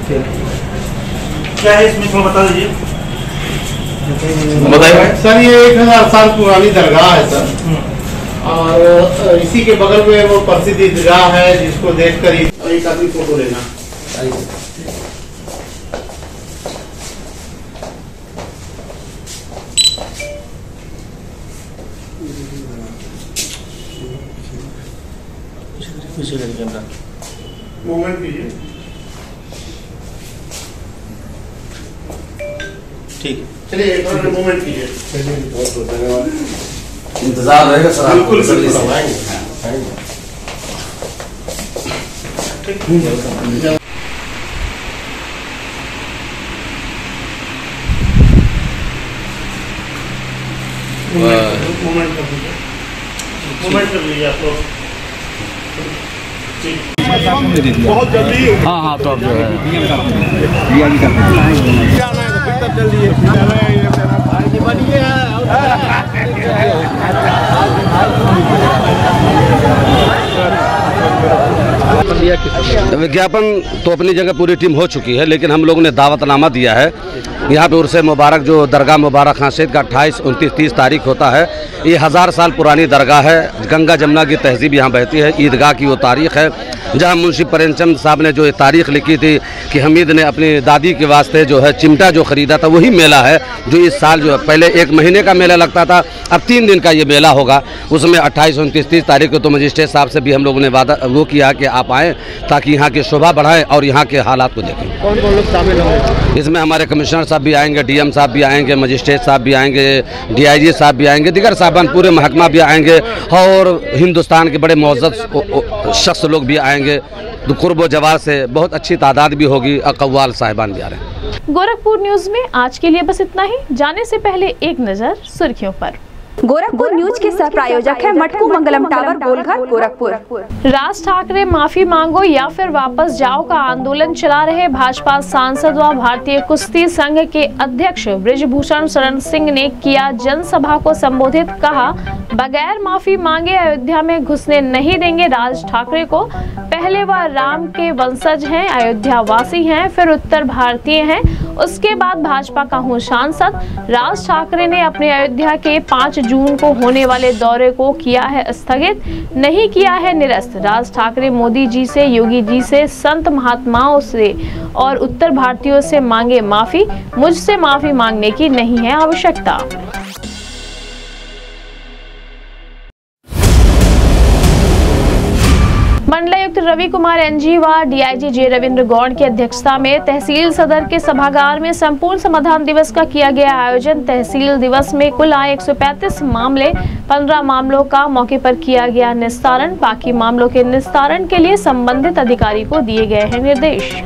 क्या? है इसमें थोड़ा बता दीजिए। बताइए। सर ये एक हज़ार साल पुरानी दरगाह है सर। और इसी के बगल में वो प्रसिद्ध ईदगाह है जिसको देखकर ही एक आदमी फ़ोटो लेना। पीछे कर कैमरा मूवमेंट कीजिए ठीक। चलिए एक बार मूवमेंट कीजिए बहुत बहुत धन्यवाद। इंतज़ार रहेगा सर आपको बिल्कुल बिल्कुल। आएँगे मूवमेंट कर दीजिए। मूवमेंट कर लीजिए आप लोग। बहुत जल्दी हाँ हाँ तो अब जो है? विज्ञापन तो अपनी जगह पूरी टीम हो चुकी है, लेकिन हम लोगों ने दावतनामा दिया है। यहाँ पे उर्स मुबारक, जो दरगाह मुबारक खासियत का अट्ठाईस, उनतीस, तीस तारीख होता है, ये हज़ार साल पुरानी दरगाह है। गंगा जमुना की तहजीब यहाँ बहती है, ईदगाह की वो तारीख है, जहाँ मुंशी प्रेमचंद साहब ने जो ये तारीख लिखी थी कि हमीद ने अपनी दादी के वास्ते जो है चिमटा जो ख़रीदा था, वही मेला है, जो इस साल जो है पहले एक महीने का मेला लगता था, अब तीन दिन का ये मेला होगा। उसमें अट्ठाईस, उनतीस, तीस तारीख को तो मजिस्ट्रेट साहब से भी हम लोगों ने वादा वो किया कि आप आएँ ताकि यहाँ की शोभा बढ़ाएँ और यहाँ के हालात को देखें। कौन कौन लोग शामिल होंगे? इसमें हमारे कमिश्नर साहब भी आएँगे डीएम साहब भी आएँगे मजिस्ट्रेट साहब भी आएँगे डीआईजी साहब भी आएँगे दिगर साहबान पूरे महकमा भी आएँगे और हिंदुस्तान के बड़े मोज़ शख्स लोग भी आएँगे। कुर्ब जवार से बहुत अच्छी तादाद भी होगी और कव्वाल साहिबान भी आ रहे हैं। गोरखपुर न्यूज़ में आज के लिए बस इतना ही। जाने से पहले एक नज़र सुर्खियों पर। गोरखपुर न्यूज़ के सह प्रायोजक है मटकू मंगलम टावर गोलघर गोरखपुर। राज ठाकरे माफ़ी मांगो या फिर वापस जाओ का आंदोलन चला रहे भाजपा सांसद व भारतीय कुश्ती संघ के अध्यक्ष ब्रिजभूषण शरण सिंह ने किया जनसभा को संबोधित। कहा बगैर माफ़ी मांगे अयोध्या में घुसने नहीं देंगे राज ठाकरे को। पहले वह राम के वंशज हैं अयोध्या वासी हैं, फिर उत्तर भारतीय हैं। उसके बाद भाजपा का हूँ सांसद। राज ठाकरे ने अपने अयोध्या के पाँच जून को होने वाले दौरे को किया है स्थगित, नहीं किया है निरस्त। राज ठाकरे मोदी जी से, योगी जी से, संत महात्माओं से और उत्तर भारतीयों से मांगे माफ़ी। मुझसे माफ़ी मांगने की नहीं है आवश्यकता। मंडलायुक्त रवि कुमार एनजी व डीआईजी जे रविंद्र गौड़ की अध्यक्षता में तहसील सदर के सभागार में संपूर्ण समाधान दिवस का किया गया आयोजन। तहसील दिवस में कुल आए 135 मामले 15 मामलों का मौके पर किया गया निस्तारण। बाकी मामलों के निस्तारण के लिए संबंधित अधिकारी को दिए गए हैं निर्देश।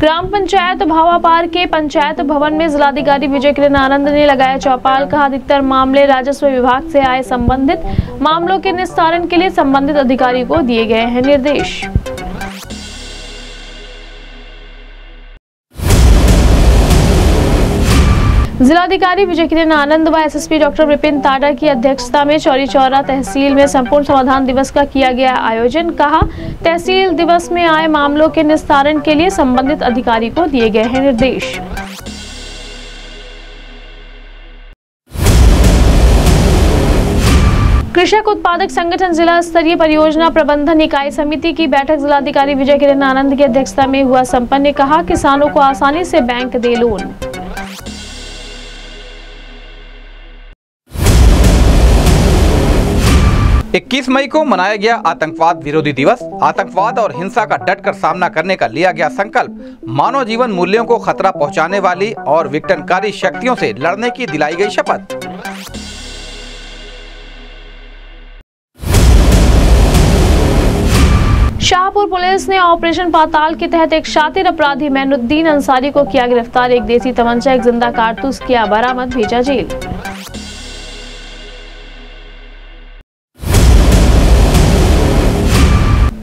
ग्राम पंचायत भावापार के पंचायत भवन में जिलाधिकारी विजय किरण आनंद ने लगाया चौपाल, कहा अधिकतर मामले राजस्व विभाग से आए संबंधित। मामलों के निस्तारण के लिए संबंधित अधिकारी को दिए गए हैं निर्देश। जिलाधिकारी विजय किरण आनंद व एसएसपी डॉक्टर विपिन ताडा की अध्यक्षता में चौरी चौरा तहसील में संपूर्ण समाधान दिवस का किया गया आयोजन। कहा, तहसील दिवस में आए मामलों के निस्तारण के लिए संबंधित अधिकारी को दिए गए हैं निर्देश। कृषक उत्पादक संगठन जिला स्तरीय परियोजना प्रबंधन इकाई समिति की बैठक जिलाधिकारी विजय किरण आनंद की अध्यक्षता में हुआ। संपन्न ने कहा, किसानों को आसानी से बैंक दे लोन। इक्कीस मई को मनाया गया आतंकवाद विरोधी दिवस। आतंकवाद और हिंसा का डटकर सामना करने का लिया गया संकल्प। मानव जीवन मूल्यों को खतरा पहुँचाने वाली और विघटनकारी शक्तियों से लड़ने की दिलाई गई शपथ। शाहपुर पुलिस ने ऑपरेशन पाताल के तहत एक शातिर अपराधी मैनुद्दीन अंसारी को किया गिरफ़्तार। एक देसी तमंचा, एक ज़िंदा कारतूस किया बरामद, भेजा जेल।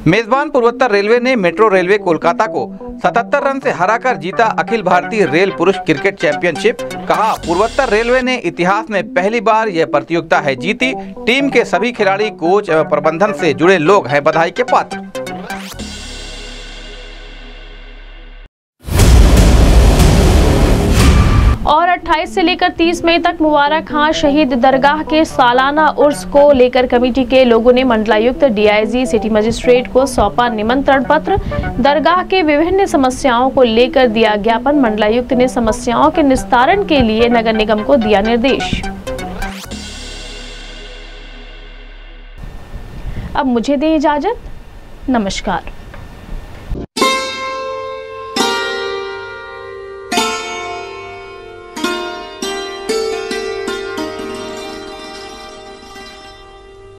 मेजबान पूर्वोत्तर रेलवे ने मेट्रो रेलवे कोलकाता को 77 रन से हराकर जीता अखिल भारतीय रेल पुरुष क्रिकेट चैंपियनशिप। कहा, पूर्वोत्तर रेलवे ने इतिहास में पहली बार यह प्रतियोगिता है जीती। टीम के सभी खिलाड़ी, कोच एवं प्रबंधन से जुड़े लोग हैं, बधाई के पात्र। 28 से लेकर 30 मई तक मुबारक खां शहीद दरगाह के सालाना उर्स को लेकर कमेटी के लोगों ने मंडलायुक्त डीआईजी सिटी मजिस्ट्रेट को सौंपा निमंत्रण पत्र। दरगाह के विभिन्न समस्याओं को लेकर दिया ज्ञापन। मंडलायुक्त ने समस्याओं के निस्तारण के लिए नगर निगम को दिया निर्देश। अब मुझे दें इजाज़त। नमस्कार।